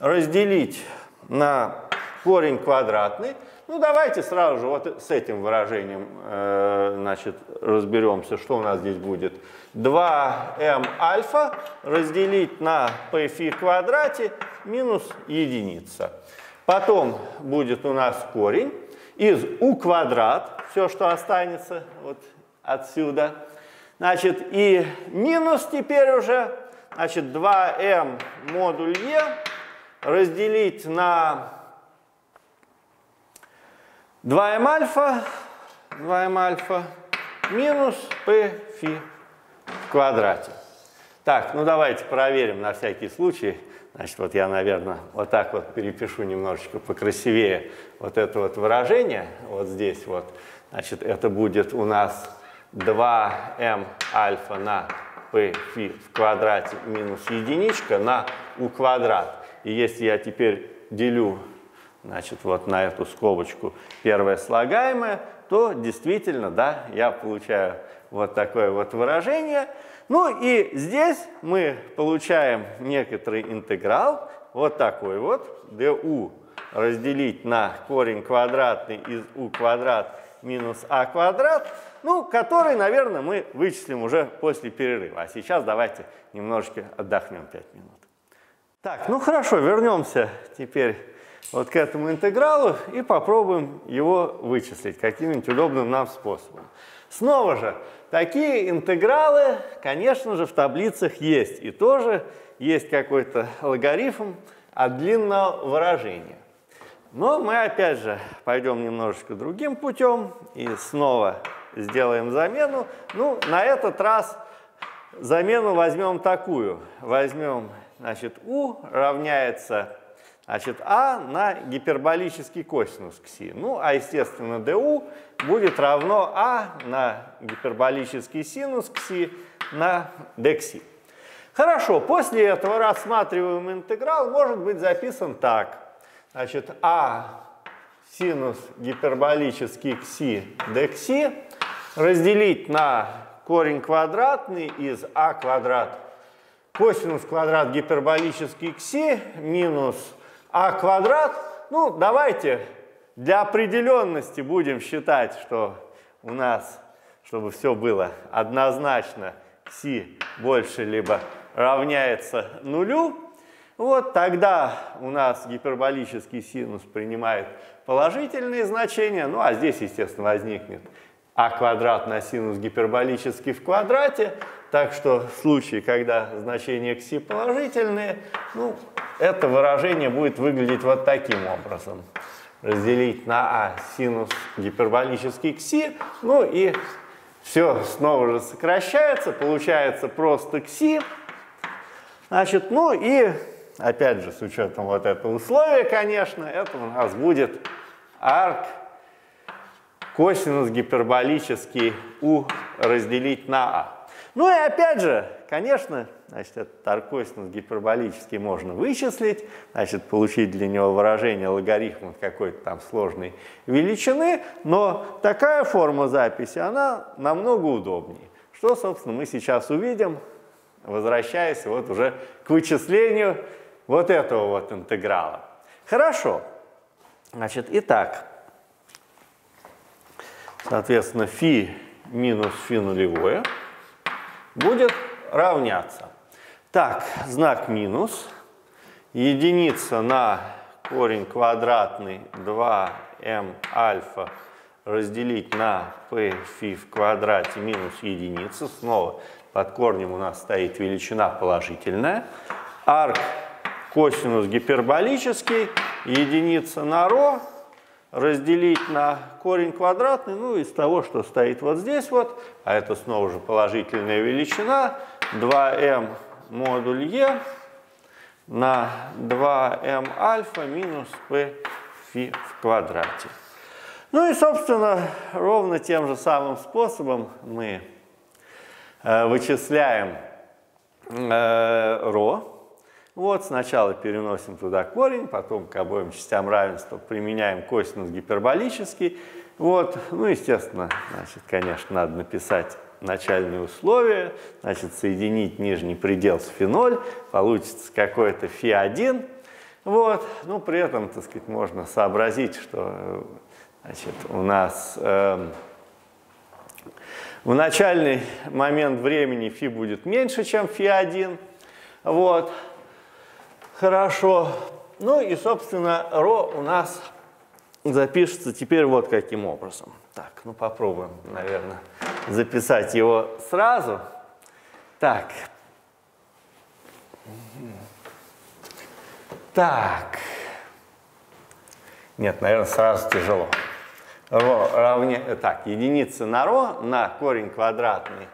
разделить на корень квадратный. Ну, давайте сразу же вот с этим выражением э, значит, разберемся, что у нас здесь будет. 2m альфа разделить на pφ в квадрате минус единица. Потом будет у нас корень из u квадрат, все, что останется вот отсюда. Значит, и минус теперь уже, значит, 2m модуль e разделить на 2m альфа, 2m альфа минус p фи в квадрате. Так, ну давайте проверим на всякий случай. Значит, вот я, наверное, вот так вот перепишу немножечко покрасивее вот это вот выражение. Вот здесь вот. Значит, это будет у нас 2m альфа на p фи в квадрате минус единичка на u квадрат. И если я теперь делю Значит, вот на эту скобочку первое слагаемое, то действительно, да, я получаю вот такое вот выражение. Ну и здесь мы получаем некоторый интеграл, вот такой вот, du разделить на корень квадратный из u квадрат минус а квадрат, ну, который, наверное, мы вычислим уже после перерыва. А сейчас давайте немножечко отдохнем 5 минут. Так, ну хорошо, вернемся теперь вот к этому интегралу и попробуем его вычислить каким-нибудь удобным нам способом. Снова же, такие интегралы, конечно же, в таблицах есть. И тоже есть какой-то логарифм от длинного выражения. Но мы опять же пойдем немножечко другим путем и снова сделаем замену. Ну, на этот раз замену возьмем такую. Возьмем, значит, u равняется Значит, а на гиперболический косинус кси. Ну, а, естественно, du будет равно а на гиперболический синус кси на dxi. Хорошо, после этого рассматриваемый интеграл может быть записан так. Значит, а синус гиперболический кси dxi разделить на корень квадратный из а квадрат косинус квадрат гиперболический кси минус а квадрат, ну, давайте для определенности будем считать, что у нас, чтобы все было однозначно, си больше либо равняется нулю, вот тогда у нас гиперболический синус принимает положительные значения, ну а здесь, естественно, возникнет а квадрат на синус гиперболический в квадрате, так что в случае, когда значения кси положительные, ну, это выражение будет выглядеть вот таким образом. Разделить на а синус гиперболический кси, ну и все снова же сокращается, получается просто кси. Значит, ну и опять же с учетом вот этого условия, конечно, это у нас будет арк косинус гиперболический у разделить на а. Ну и опять же, конечно, значит, этот аркосинус гиперболический можно вычислить, значит, получить для него выражение логарифма какой-то там сложной величины, но такая форма записи, она намного удобнее. Что, собственно, мы сейчас увидим, возвращаясь вот уже к вычислению вот этого вот интеграла. Хорошо. Значит, итак, соответственно, фи минус фи нулевое – будет равняться. Так, знак минус. Единица на корень квадратный 2m альфа разделить на p фи в квадрате минус единица. Снова под корнем у нас стоит величина положительная. Арк косинус гиперболический, единица на ро разделить на корень квадратный, ну, из того, что стоит вот здесь вот, а это снова же положительная величина, 2m модуль e на 2m альфа минус p фи в квадрате. Ну и, собственно, ровно тем же самым способом мы э, вычисляем э, ро, вот, сначала переносим туда корень, потом к обоим частям равенства применяем косинус гиперболический. Вот, ну, естественно, значит, конечно, надо написать начальные условия, значит, соединить нижний предел с феноль, получится какой-то фи1. Вот, ну, при этом, так сказать, можно сообразить, что, значит, у нас э, в начальный момент времени фи будет меньше, чем фи1. Вот, Хорошо. Ну и, собственно, ро у нас запишется теперь вот каким образом. Так, ну попробуем, наверное, записать его сразу. Так. Так. Нет, наверное, сразу тяжело. Ро равне... Так, единица на ро на корень квадратный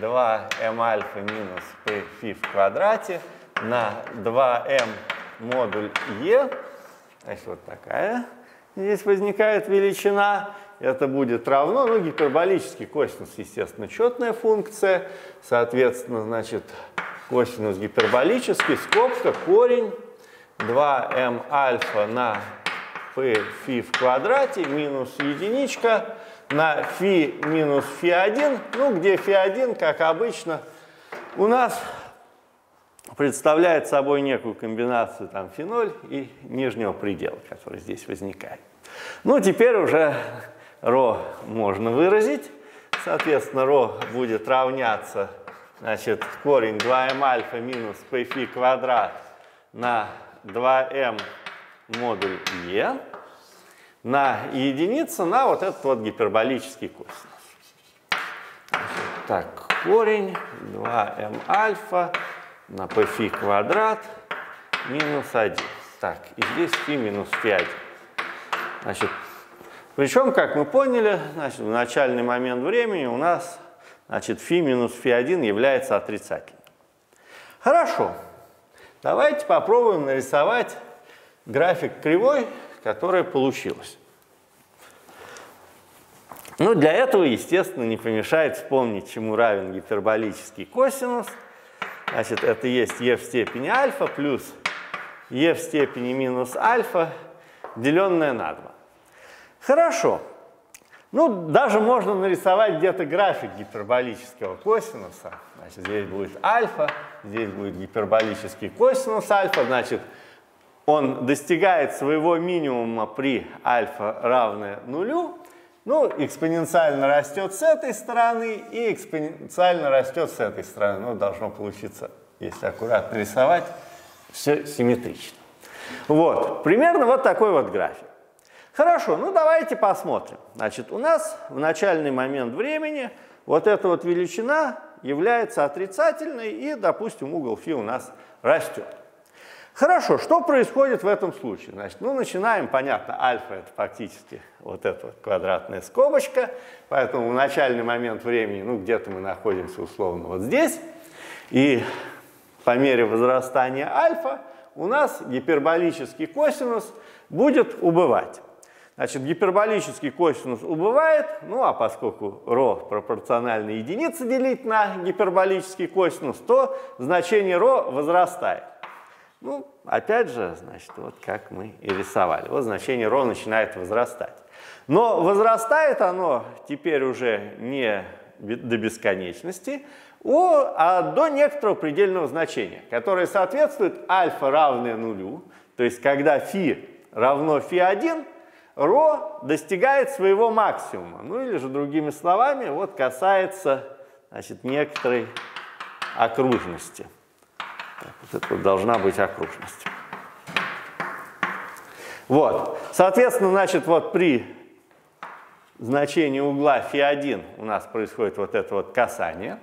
2m альфа минус p фи в квадрате – на 2m модуль e. Значит, вот такая здесь возникает величина. Это будет равно, ну, гиперболический косинус, естественно, четная функция. Соответственно, значит, косинус гиперболический, скобка, корень 2m альфа на p фи в квадрате минус единичка на фи минус фи1, ну, где фи1, как обычно, у нас представляет собой некую комбинацию там феноль и нижнего предела, который здесь возникает. Ну, теперь уже ρ можно выразить. Соответственно, ρ будет равняться, значит, корень 2m альфа минус pφ квадрат на 2m модуль e на единицу на вот этот вот гиперболический косинус. Так, корень 2m альфа на pφ квадрат минус 1. Так, и здесь φ минус φ1. Значит, причем, как мы поняли, значит, в начальный момент времени у нас значит, φ минус φ1 является отрицательным. Хорошо. Давайте попробуем нарисовать график кривой, которая получилась. Ну, для этого, естественно, не помешает вспомнить, чему равен гиперболический косинус. Значит, это есть e в степени альфа плюс e в степени минус альфа, деленное на 2. Хорошо. Ну, даже можно нарисовать где-то график гиперболического косинуса. Значит, здесь будет альфа, здесь будет гиперболический косинус альфа, значит, он достигает своего минимума при альфа равное нулю, ну, экспоненциально растет с этой стороны и экспоненциально растет с этой стороны. Ну, должно получиться, если аккуратно рисовать, все симметрично. Вот, примерно вот такой вот график. Хорошо, ну давайте посмотрим. Значит, у нас в начальный момент времени вот эта вот величина является отрицательной, и, допустим, угол φ у нас растет. Хорошо, что происходит в этом случае? Значит, ну, начинаем, понятно, альфа – это фактически вот эта вот квадратная скобочка, поэтому в начальный момент времени, ну, где-то мы находимся условно вот здесь, и по мере возрастания альфа у нас гиперболический косинус будет убывать. Значит, гиперболический косинус убывает, ну а поскольку ρ пропорционально единице делить на гиперболический косинус, то значение ρ возрастает. Ну, опять же, значит, вот как мы и рисовали. Вот значение ρ начинает возрастать. Но возрастает оно теперь уже не до бесконечности, а до некоторого предельного значения, которое соответствует альфа равное нулю, то есть когда φ равно φ1, ρ достигает своего максимума. Ну или же другими словами, вот касается значит, некоторой окружности. Это должна быть окружность. Вот. Соответственно, значит, вот при значении угла φ1 у нас происходит вот это вот касание.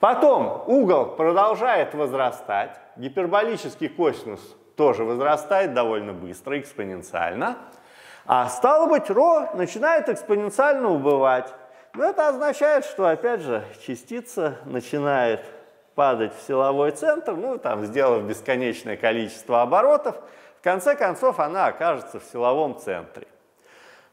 Потом угол продолжает возрастать. Гиперболический косинус тоже возрастает довольно быстро, экспоненциально. А стало быть, ρ начинает экспоненциально убывать. Но это означает, что, опять же, частица начинает падать в силовой центр, ну, там, сделав бесконечное количество оборотов, в конце концов она окажется в силовом центре.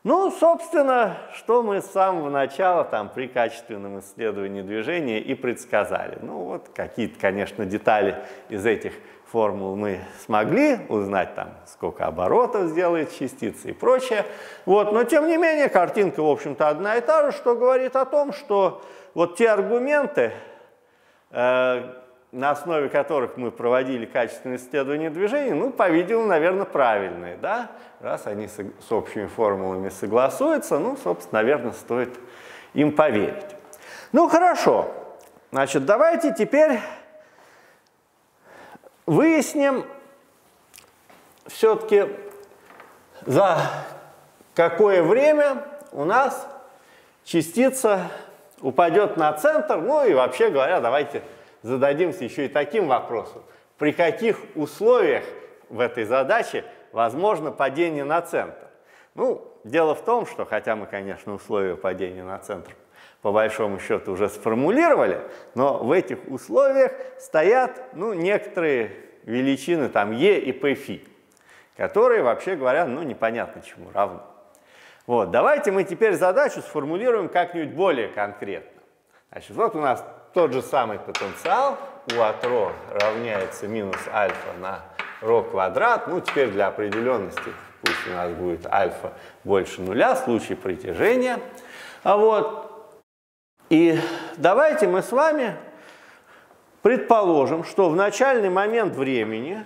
Ну, собственно, что мы с самого начала там при качественном исследовании движения и предсказали. Ну, вот какие-то, конечно, детали из этих формул мы смогли узнать, там, сколько оборотов сделает частица и прочее. Вот, но тем не менее картинка, в общем-то, одна и та же, что говорит о том, что вот те аргументы, на основе которых мы проводили качественное исследование движения, ну, по-видимому, наверное, правильные, да? Раз они с общими формулами согласуются, ну, собственно, наверное, стоит им поверить. Ну, хорошо. Значит, давайте теперь выясним все-таки, за какое время у нас частица упадет на центр. Ну и вообще говоря, давайте зададимся еще и таким вопросом. При каких условиях в этой задаче возможно падение на центр? Ну, дело в том, что хотя мы, конечно, условия падения на центр по большому счету уже сформулировали, но в этих условиях стоят ну, некоторые величины, там e и pφ, которые, вообще говоря, ну, непонятно чему равны. Вот, давайте мы теперь задачу сформулируем как-нибудь более конкретно. Значит, вот у нас тот же самый потенциал, у от ρ равняется минус альфа на ρ квадрат. Ну, теперь для определенности пусть у нас будет альфа больше нуля в случае притяжения. А вот, и давайте мы с вами предположим, что в начальный момент времени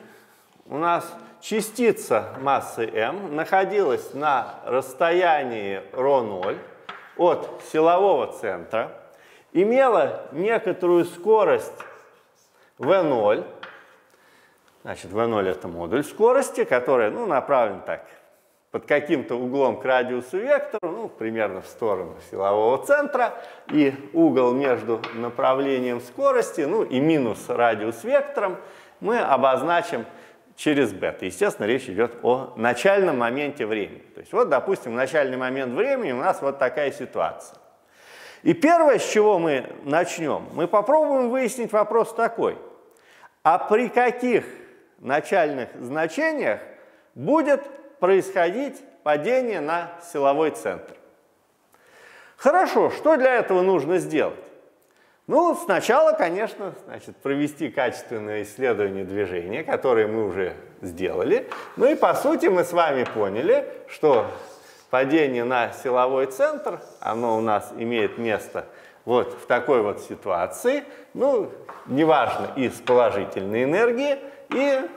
у нас частица массы m находилась на расстоянии ρ0 от силового центра, имела некоторую скорость v0, значит v0 это модуль скорости, которая ну, направлен так под каким-то углом к радиусу вектора, ну, примерно в сторону силового центра, и угол между направлением скорости, ну, и минус радиус вектором мы обозначим через бета. Естественно, речь идет о начальном моменте времени. То есть вот, допустим, начальный момент времени у нас вот такая ситуация. И первое, с чего мы начнем, мы попробуем выяснить вопрос такой. А при каких начальных значениях будет происходить падение на силовой центр? Хорошо, что для этого нужно сделать? Ну, сначала, конечно, значит, провести качественное исследование движения, которое мы уже сделали. Ну и по сути мы с вами поняли, что падение на силовой центр, оно у нас имеет место вот в такой вот ситуации, ну, неважно, и с положительной энергией, и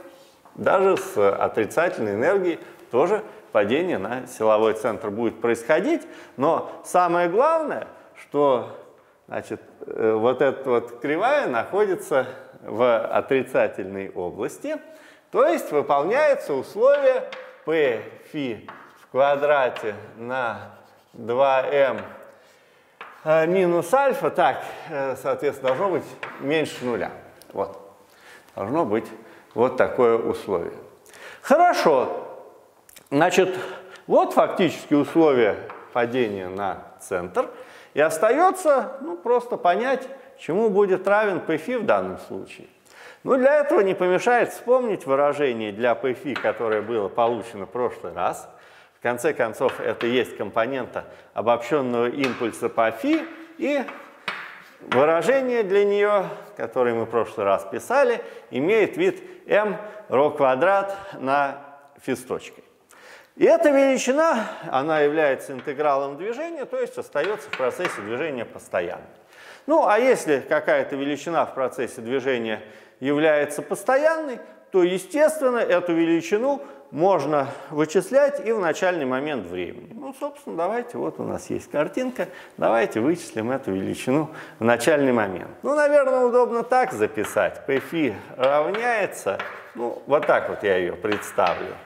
даже с отрицательной энергией тоже падение на силовой центр будет происходить. Но самое главное, что Значит, вот эта вот кривая находится в отрицательной области, то есть выполняется условие p фи в квадрате на 2m э, минус альфа, так, э, соответственно, должно быть меньше нуля. Вот. Должно быть вот такое условие. Хорошо. Значит, вот фактически условие падения на центр – и остается ну, просто понять, чему будет равен pφ в данном случае. Ну, для этого не помешает вспомнить выражение для pφ, которое было получено в прошлый раз. В конце концов, это есть компонента обобщенного импульса по φ, и выражение для нее, которое мы в прошлый раз писали, имеет вид m ρ квадрат на φ с точкой. И эта величина, она является интегралом движения, то есть остается в процессе движения постоянной. Ну, а если какая-то величина в процессе движения является постоянной, то, естественно, эту величину можно вычислять и в начальный момент времени. Ну, собственно, давайте, вот у нас есть картинка, давайте вычислим эту величину в начальный момент. Ну, наверное, удобно так записать. Pφ равняется, ну, вот так вот я ее представлю.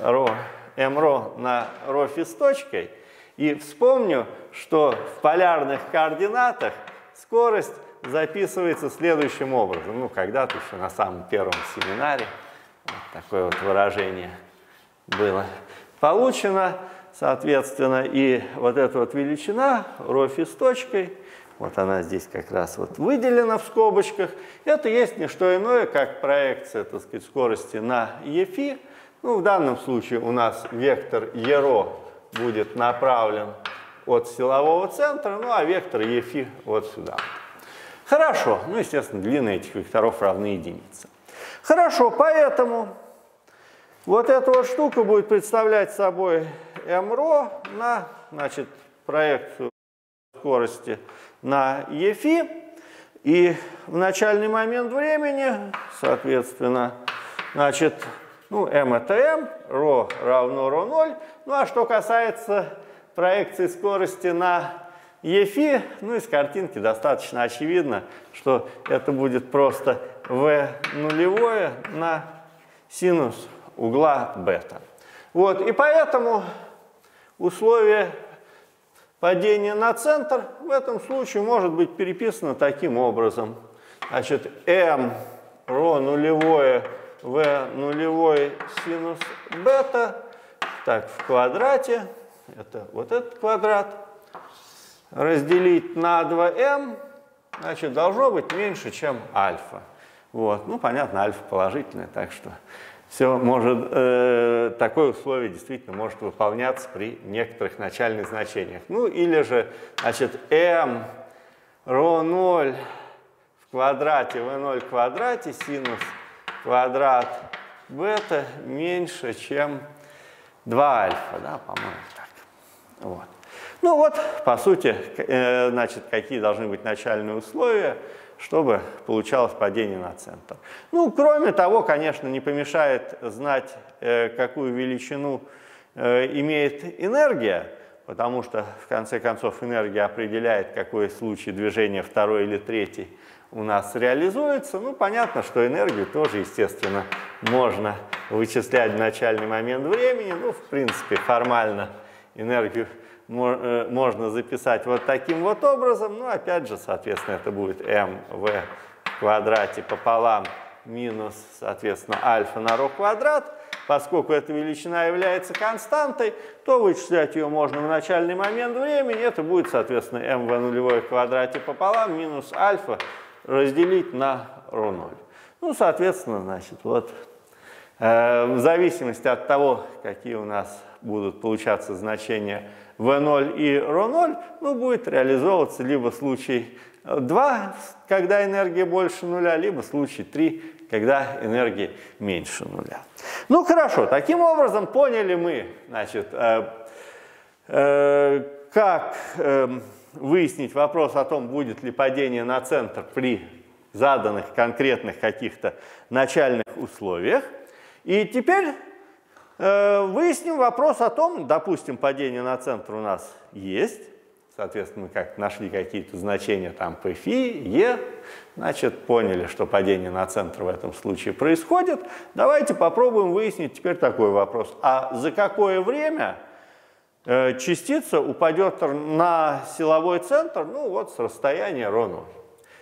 Ро МРО на РОФИ с точкой. И вспомню, что в полярных координатах скорость записывается следующим образом. Ну, когда-то еще на самом первом семинаре вот такое вот выражение было получено. Соответственно, и вот эта вот величина РОФИ с точкой, вот она здесь как раз вот выделена в скобочках, это есть не что иное, как проекция, так сказать, скорости на ЕФИ, ну, в данном случае у нас вектор ЕРО будет направлен от силового центра, ну а вектор ЕФИ вот сюда. Хорошо, ну, естественно, длина этих векторов равны единице. Хорошо, поэтому вот эта вот штука будет представлять собой МРО на, значит, проекцию скорости на ЕФИ. И в начальный момент времени, соответственно, значит, ну, m это m, ρ равно ρ 0. Ну, а что касается проекции скорости на Ефи, ну, из картинки достаточно очевидно, что это будет просто v нулевое на синус угла бета. Вот, и поэтому условие падения на центр в этом случае может быть переписано таким образом. Значит, m ро нулевое v нулевой синус бета, так, в квадрате, это вот этот квадрат, разделить на 2m, значит, должно быть меньше, чем альфа. Вот, ну, понятно, альфа положительная, так что все может, э, такое условие действительно может выполняться при некоторых начальных значениях. Ну, или же, значит, m ро 0 в квадрате v0 в квадрате синус квадрат бета меньше, чем 2 альфа, да, по-моему, так. Вот. Ну вот, по сути, э, значит, какие должны быть начальные условия, чтобы получалось падение на центр. Ну, кроме того, конечно, не помешает знать, э, какую величину э, имеет энергия, потому что, в конце концов, энергия определяет, какой случай движения второй или третий у нас реализуется. Ну, понятно, что энергию тоже, естественно, можно вычислять в начальный момент времени. Ну, в принципе, формально энергию э, можно записать вот таким вот образом. Ну, опять же, соответственно, это будет mv в квадрате пополам минус, соответственно, альфа на ρ квадрат. Поскольку эта величина является константой, то вычислять ее можно в начальный момент времени. Это будет, соответственно, mv нулевое в квадрате пополам минус альфа разделить на ρ0. Ну, соответственно, значит, вот э, в зависимости от того, какие у нас будут получаться значения v0 и ρ0, ну, будет реализовываться либо случай 2, когда энергия больше нуля, либо случай 3, когда энергии меньше нуля. Ну хорошо, таким образом поняли мы, значит, э, э, как э, выяснить вопрос о том, будет ли падение на центр при заданных конкретных каких-то начальных условиях. И теперь э, выясним вопрос о том, допустим, падение на центр у нас есть, соответственно, мы как нашли какие-то значения там по φ, e, значит, поняли, что падение на центр в этом случае происходит. Давайте попробуем выяснить теперь такой вопрос. А за какое время Э, частица упадет на силовой центр, ну вот с расстояния рону.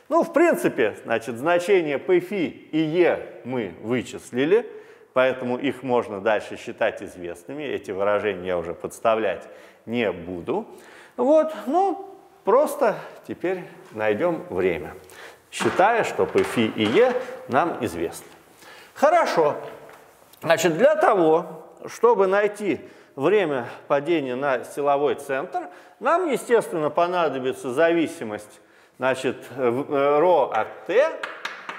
Ну, в принципе, значит, значение ПФИ и Е мы вычислили, поэтому их можно дальше считать известными. Эти выражения я уже подставлять не буду. Вот, ну, просто теперь найдем время, считая, что ПФИ и Е нам известны. Хорошо. Значит, для того, чтобы найти время падения на силовой центр, нам, естественно, понадобится зависимость значит, ρ от t,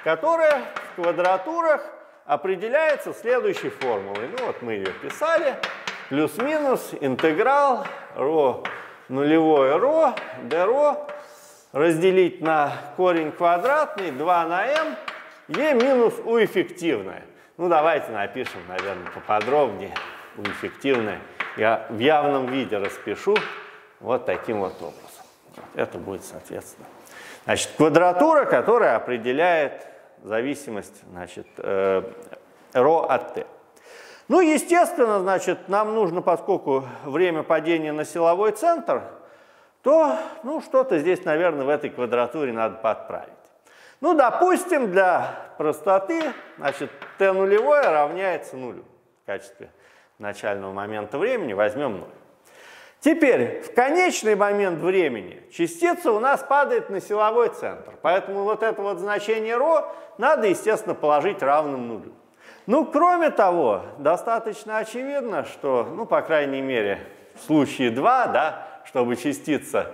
которая в квадратурах определяется следующей формулой. Ну вот мы ее писали. Плюс-минус интеграл ρ нулевое ρ, dρ разделить на корень квадратный 2 на m, e минус u эффективное. Ну давайте напишем, наверное, поподробнее эффективное, я в явном виде распишу вот таким вот образом. Это будет соответственно. Значит, квадратура, которая определяет зависимость значит, э, от t. Ну, естественно, значит, нам нужно, поскольку время падения на силовой центр, то ну, что-то здесь, наверное, в этой квадратуре надо подправить. Ну, допустим, для простоты, значит, t нулевое равняется нулю в качестве начального момента времени возьмем 0. Теперь, в конечный момент времени частица у нас падает на силовой центр, поэтому вот это вот значение ρ надо, естественно, положить равным нулю. Ну, кроме того, достаточно очевидно, что, ну, по крайней мере, в случае 2, да, чтобы частица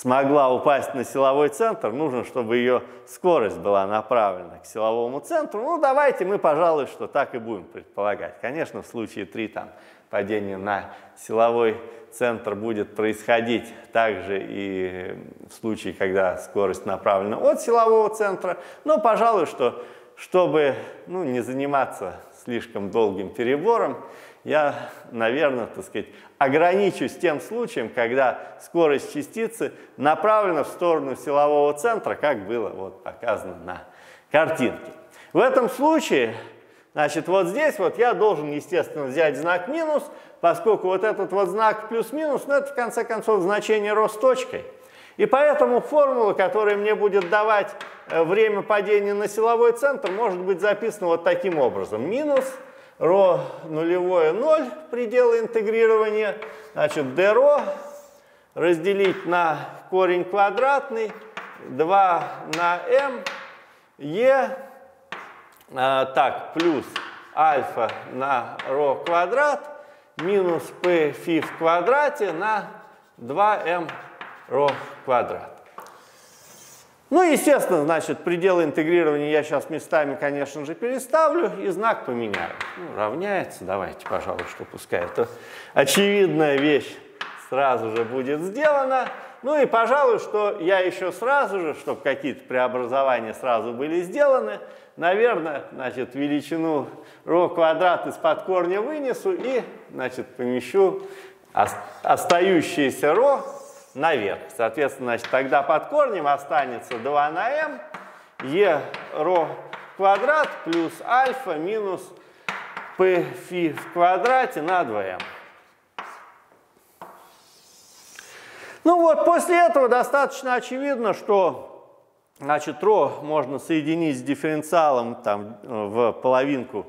смогла упасть на силовой центр, нужно, чтобы ее скорость была направлена к силовому центру. Ну, давайте мы, пожалуй, что так и будем предполагать. Конечно, в случае 3 там падение на силовой центр будет происходить также и в случае, когда скорость направлена от силового центра. Но, пожалуй, что чтобы ну, не заниматься слишком долгим перебором, я, наверное, так сказать, ограничусь тем случаем, когда скорость частицы направлена в сторону силового центра, как было вот показано на картинке. В этом случае, значит, вот здесь вот я должен, естественно, взять знак минус, поскольку вот этот вот знак плюс-минус, ну, это в конце концов значение ρ с точкой. И поэтому формула, которая мне будет давать э, время падения на силовой центр, может быть записана вот таким образом. Минус ρ нулевое 0, пределы интегрирования, значит, dρ разделить на корень квадратный, 2 на m, e, а, так, плюс альфа на ρ квадрат, минус p фи в квадрате на 2m ρ квадрат. Ну, естественно, значит, пределы интегрирования я сейчас местами, конечно же, переставлю и знак поменяю. Ну, равняется, давайте, пожалуй, что пускай это очевидная вещь сразу же будет сделано. Ну и, пожалуй, что я еще сразу же, чтобы какие-то преобразования сразу были сделаны, наверное, значит, величину ρ квадрат из-под корня вынесу и, значит, помещу остающееся ρ наверх. Соответственно, значит, тогда под корнем останется 2 на m, e ρ квадрат плюс альфа минус p фи в квадрате на 2m. Ну вот, после этого достаточно очевидно, что значит, ρ можно соединить с дифференциалом там, в половинку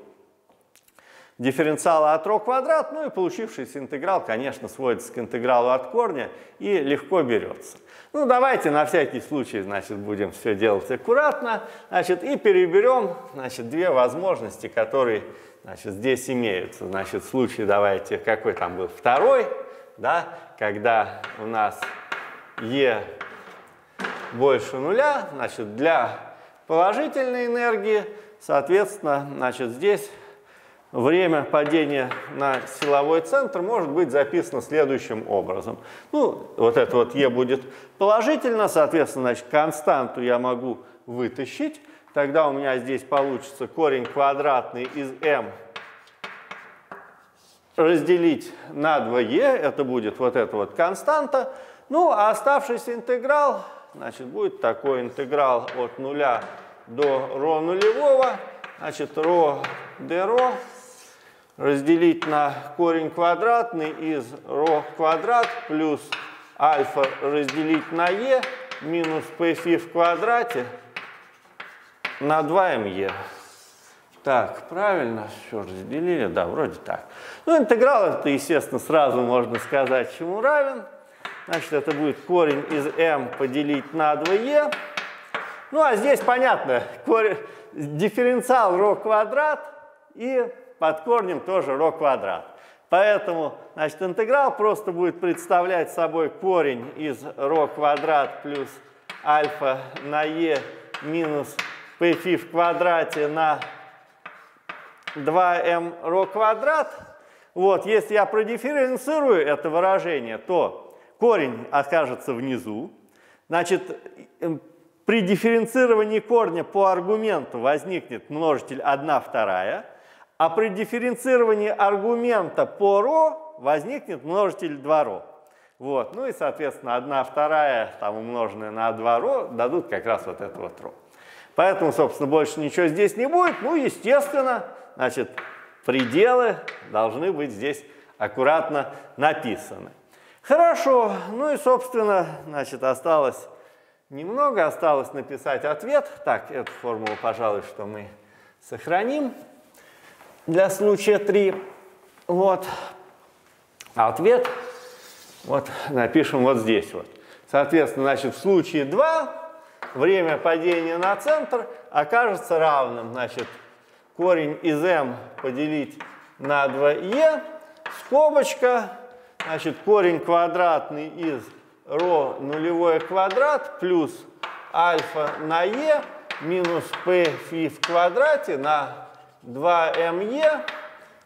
дифференциала от ρ квадрат, ну и получившийся интеграл, конечно, сводится к интегралу от корня и легко берется. Ну, давайте на всякий случай, значит, будем все делать аккуратно, значит, и переберем, значит, две возможности, которые, значит, здесь имеются. Значит, случай, давайте, какой там был, второй, да, когда у нас e больше нуля, значит, для положительной энергии, соответственно, значит, здесь время падения на силовой центр может быть записано следующим образом. Ну, вот это вот e будет положительно, соответственно, значит, константу я могу вытащить. Тогда у меня здесь получится корень квадратный из m разделить на 2e, это будет вот эта вот константа. Ну, а оставшийся интеграл, значит, будет такой интеграл от нуля до ρ нулевого, значит, ρ dρ разделить на корень квадратный из ρ квадрат плюс альфа разделить на e минус pφ в квадрате на 2me. Так, правильно, все разделили, да, вроде так. Ну, интеграл это, естественно, сразу можно сказать, чему равен. Значит, это будет корень из m поделить на 2e. Ну, а здесь понятно, корень, дифференциал ρ квадрат и под корнем тоже ρ квадрат. Поэтому значит, интеграл просто будет представлять собой корень из ρ квадрат плюс альфа на e минус pφ в квадрате на 2m ρ квадрат. Вот, если я продифференцирую это выражение, то корень окажется внизу. Значит, при дифференцировании корня по аргументу возникнет множитель 1 вторая. А при дифференцировании аргумента по ро возникнет множитель 2 ро. Вот. Ну и, соответственно, 1 вторая, там, умноженная на 2 ро, дадут как раз вот это вот ро. Поэтому, собственно, больше ничего здесь не будет. Ну, естественно, значит, пределы должны быть здесь аккуратно написаны. Хорошо, ну и, собственно, значит, осталось немного, осталось написать ответ. Так, эту формулу, пожалуй, что мы сохраним для случая 3. Вот. А ответ вот напишем вот здесь вот. Соответственно, значит, в случае 2 время падения на центр окажется равным, значит, корень из m поделить на 2e, скобочка, значит, корень квадратный из ρ нулевой квадрат плюс альфа на e минус p фи в квадрате на 2me.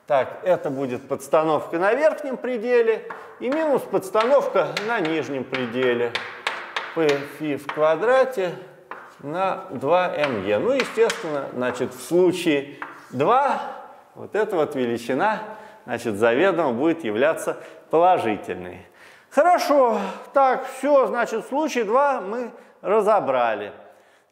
Так, это будет подстановка на верхнем пределе и минус подстановка на нижнем пределе. p фи в квадрате на 2me. Ну, естественно, значит, в случае 2 вот эта вот величина, значит, заведомо будет являться положительной. Хорошо, так, все, значит, случай 2 мы разобрали.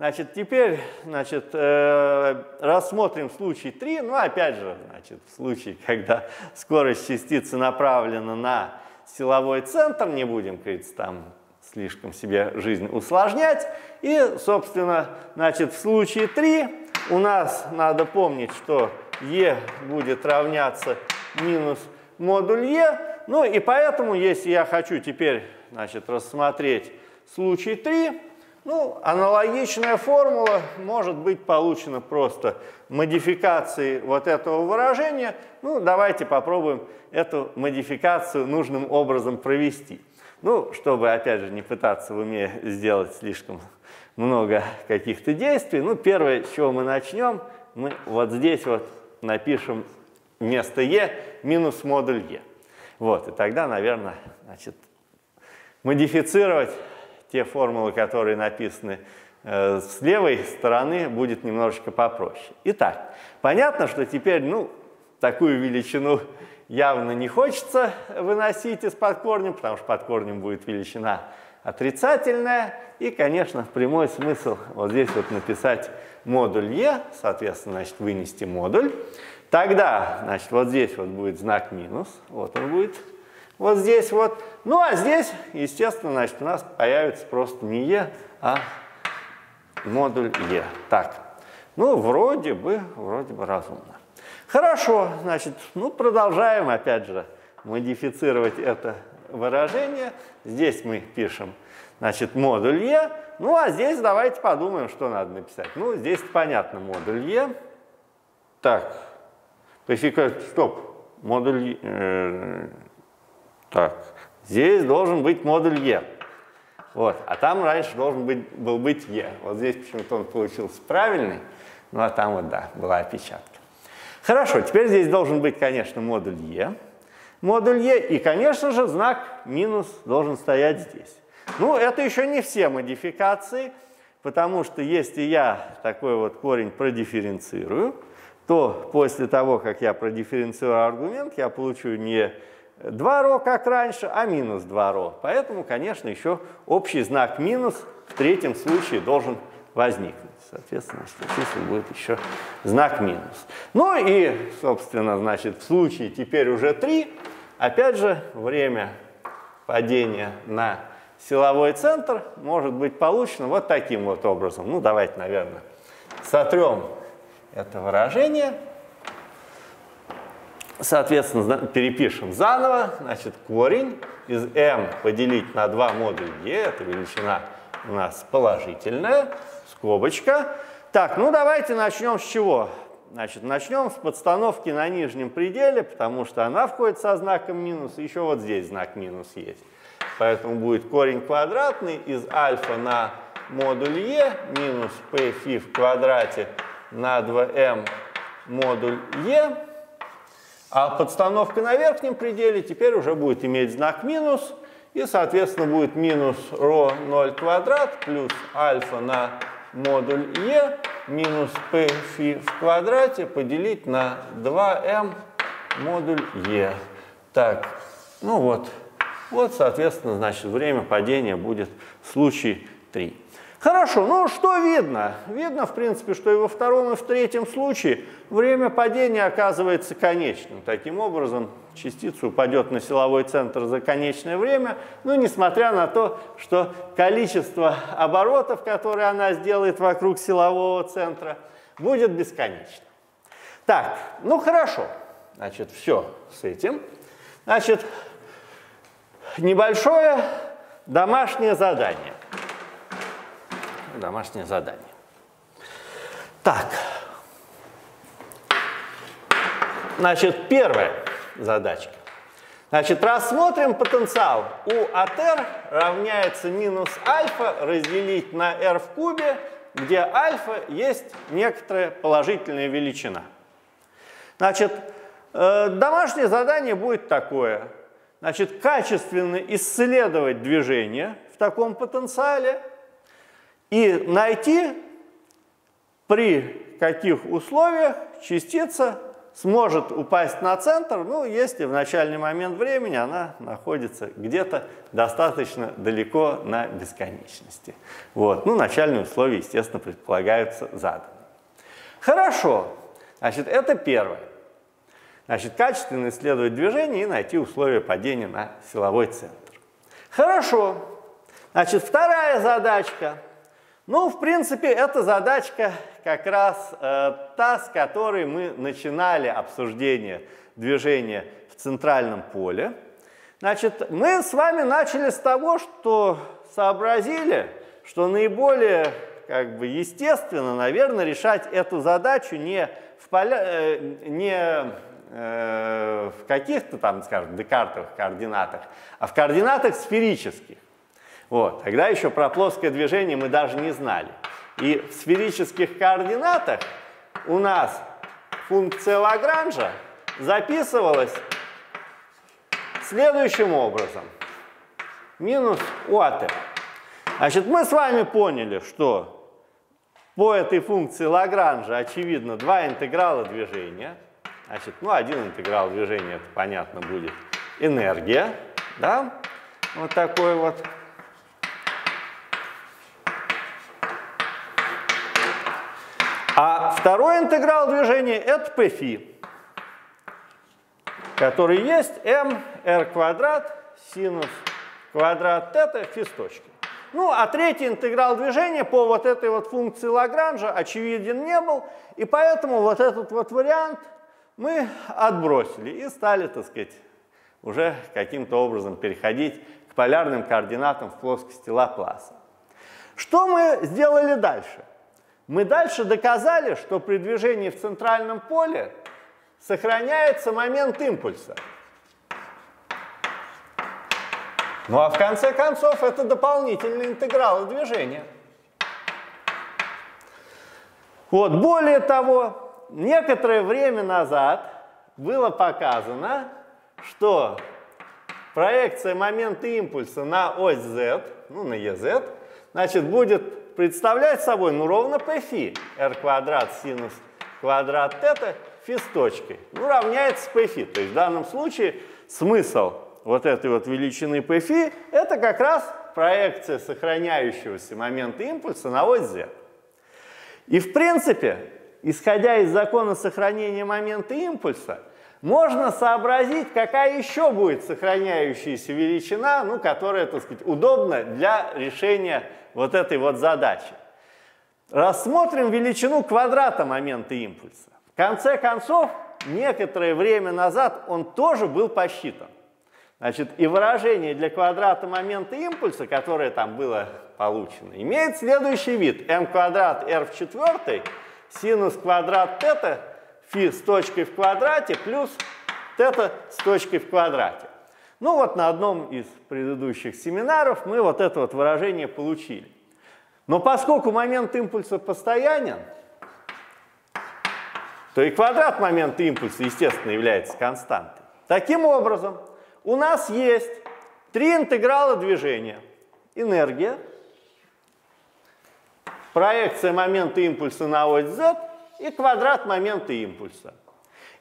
Значит, теперь значит, э, рассмотрим случай 3. Ну, опять же, значит, в случае, когда скорость частицы направлена на силовой центр, не будем, говорится, там слишком себе жизнь усложнять. И, собственно, значит, в случае 3 у нас надо помнить, что e будет равняться минус модуль e. Ну и поэтому, если я хочу теперь значит, рассмотреть случай 3, ну, аналогичная формула может быть получена просто модификацией вот этого выражения. Ну, давайте попробуем эту модификацию нужным образом провести. Ну, чтобы, опять же, не пытаться в уме сделать слишком много каких-то действий. Ну, первое, с чего мы начнем, мы вот здесь вот напишем вместо e минус модуль e. Вот, и тогда, наверное, значит, модифицировать те формулы, которые написаны э, с левой стороны, будет немножечко попроще. Итак, понятно, что теперь, ну, такую величину явно не хочется выносить из-под корня, потому что под корнем будет величина отрицательная. И, конечно, прямой смысл вот здесь вот написать модуль Е, соответственно, значит, вынести модуль. Тогда, значит, вот здесь вот будет знак минус, вот он будет, вот здесь вот. Ну, а здесь, естественно, значит, у нас появится просто не Е, а модуль Е. Так, ну, вроде бы, вроде бы разумно. Хорошо, значит, ну, продолжаем, опять же, модифицировать это выражение. Здесь мы пишем, значит, модуль Е. Ну, а здесь давайте подумаем, что надо написать. Ну, здесь понятно, модуль Е. Так, стоп, модуль... Э, так, здесь должен быть модуль Е. Вот, а там раньше должен быть, был быть Е. Вот здесь почему-то он получился правильный, ну а там вот, да, была опечатка. Хорошо, теперь здесь должен быть, конечно, модуль Е. Модуль Е, и, конечно же, знак минус должен стоять здесь. Ну, это еще не все модификации, потому что если я такой вот корень продифференцирую, то после того, как я продифференцирую аргумент, я получу не 2 ро, как раньше, а минус 2 ро. Поэтому, конечно, еще общий знак минус в третьем случае должен возникнуть. Соответственно, чисел будет еще знак минус. Ну и, собственно, значит, в случае теперь уже 3, опять же, время падения на силовой центр может быть получено вот таким вот образом. Ну, давайте, наверное, сотрем это выражение. Соответственно, перепишем заново. Значит, корень из m поделить на 2 модуль e, это величина у нас положительная, скобочка. Так, ну давайте начнем с чего? Значит, начнем с подстановки на нижнем пределе, потому что она входит со знаком минус, еще вот здесь знак минус есть. Поэтому будет корень квадратный из альфа на модуль Е минус p фи в квадрате на 2m модуль Е. А подстановка на верхнем пределе теперь уже будет иметь знак минус. И, соответственно, будет минус ро 0 квадрат плюс альфа на модуль Е минус p фи в квадрате поделить на 2m модуль Е. Так, ну вот. Вот, соответственно, значит, время падения будет случай 3. Хорошо, ну что видно? Видно, в принципе, что и во втором, и в третьем случае время падения оказывается конечным. Таким образом, частица упадет на силовой центр за конечное время, ну, несмотря на то, что количество оборотов, которые она сделает вокруг силового центра, будет бесконечно. Так, ну хорошо, значит, все с этим. Значит, небольшое домашнее задание. Домашнее задание. Так. Значит, первая задачка. Значит, рассмотрим потенциал. У от r равняется минус альфа разделить на r в кубе, где альфа есть некоторая положительная величина. Значит, э, домашнее задание будет такое. Значит, качественно исследовать движение в таком потенциале и найти, при каких условиях частица сможет упасть на центр, ну, если в начальный момент времени она находится где-то достаточно далеко на бесконечности. Вот. Ну, начальные условия, естественно, предполагаются заданы. Хорошо. Значит, это первое. Значит, качественно исследовать движение и найти условия падения на силовой центр. Хорошо. Значит, вторая задачка. Ну, в принципе, эта задачка как раз э, та, с которой мы начинали обсуждение движения в центральном поле. Значит, мы с вами начали с того, что сообразили, что наиболее как бы естественно, наверное, решать эту задачу не в, поля, э, не Э, в каких-то там, скажем, декартовых координатах, а в координатах сферических. Вот. Тогда еще про плоское движение мы даже не знали. И в сферических координатах у нас функция Лагранжа записывалась следующим образом. минус УАТ. Значит, мы с вами поняли, что по этой функции Лагранжа, очевидно, два интеграла движения. Значит, ну, один интеграл движения, это понятно будет, энергия, да, вот такой вот. А второй интеграл движения это pφ, который есть m r квадрат синус квадрат θ фи с точки. Ну, а третий интеграл движения по вот этой вот функции Лагранжа очевиден не был, и поэтому вот этот вот вариант мы отбросили и стали, так сказать, уже каким-то образом переходить к полярным координатам в плоскости Лапласа. Что мы сделали дальше? Мы дальше доказали, что при движении в центральном поле сохраняется момент импульса. Ну а в конце концов это дополнительные интегралы движения. Вот, более того, некоторое время назад было показано, что проекция момента импульса на ось z, ну на EZ, значит, будет представляет собой ну ровно p фи. r квадрат синус квадрат θ фи с точкой. Ну, равняется p фи. То есть в данном случае смысл вот этой вот величины p фи это как раз проекция сохраняющегося момента импульса на ось z. И в принципе, исходя из закона сохранения момента импульса, можно сообразить, какая еще будет сохраняющаяся величина, ну, которая, так сказать, удобна для решения вот этой вот задачи. Рассмотрим величину квадрата момента импульса. В конце концов, некоторое время назад он тоже был посчитан. Значит, и выражение для квадрата момента импульса, которое там было получено, имеет следующий вид. m квадрат r в четвертой синус квадрат θ фи с точкой в квадрате плюс θ с точкой в квадрате. Ну вот на одном из предыдущих семинаров мы вот это вот выражение получили. Но поскольку момент импульса постоянен, то и квадрат момента импульса, естественно, является константой. Таким образом, у нас есть три интеграла движения. Энергия, проекция момента импульса на ось z и квадрат момента импульса.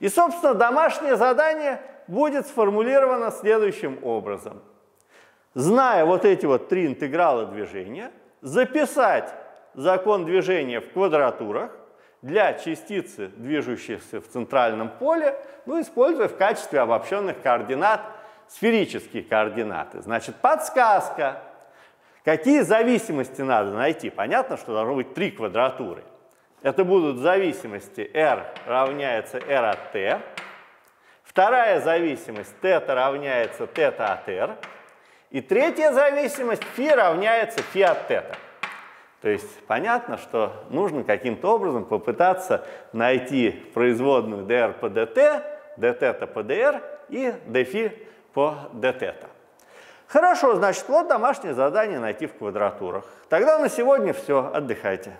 И, собственно, домашнее задание будет сформулировано следующим образом. Зная вот эти вот три интеграла движения, записать закон движения в квадратурах для частицы, движущейся в центральном поле, ну, используя в качестве обобщенных координат сферические координаты. Значит, подсказка. Какие зависимости надо найти? Понятно, что должно быть три квадратуры. Это будут зависимости r равняется r от t. Вторая зависимость θ равняется θ от r. И третья зависимость φ равняется φ от θ. То есть понятно, что нужно каким-то образом попытаться найти производную dr по dt, dθ по dr и dφ по dθ. Хорошо, значит, вот домашнее задание найти в квадратурах. Тогда на сегодня все, отдыхайте.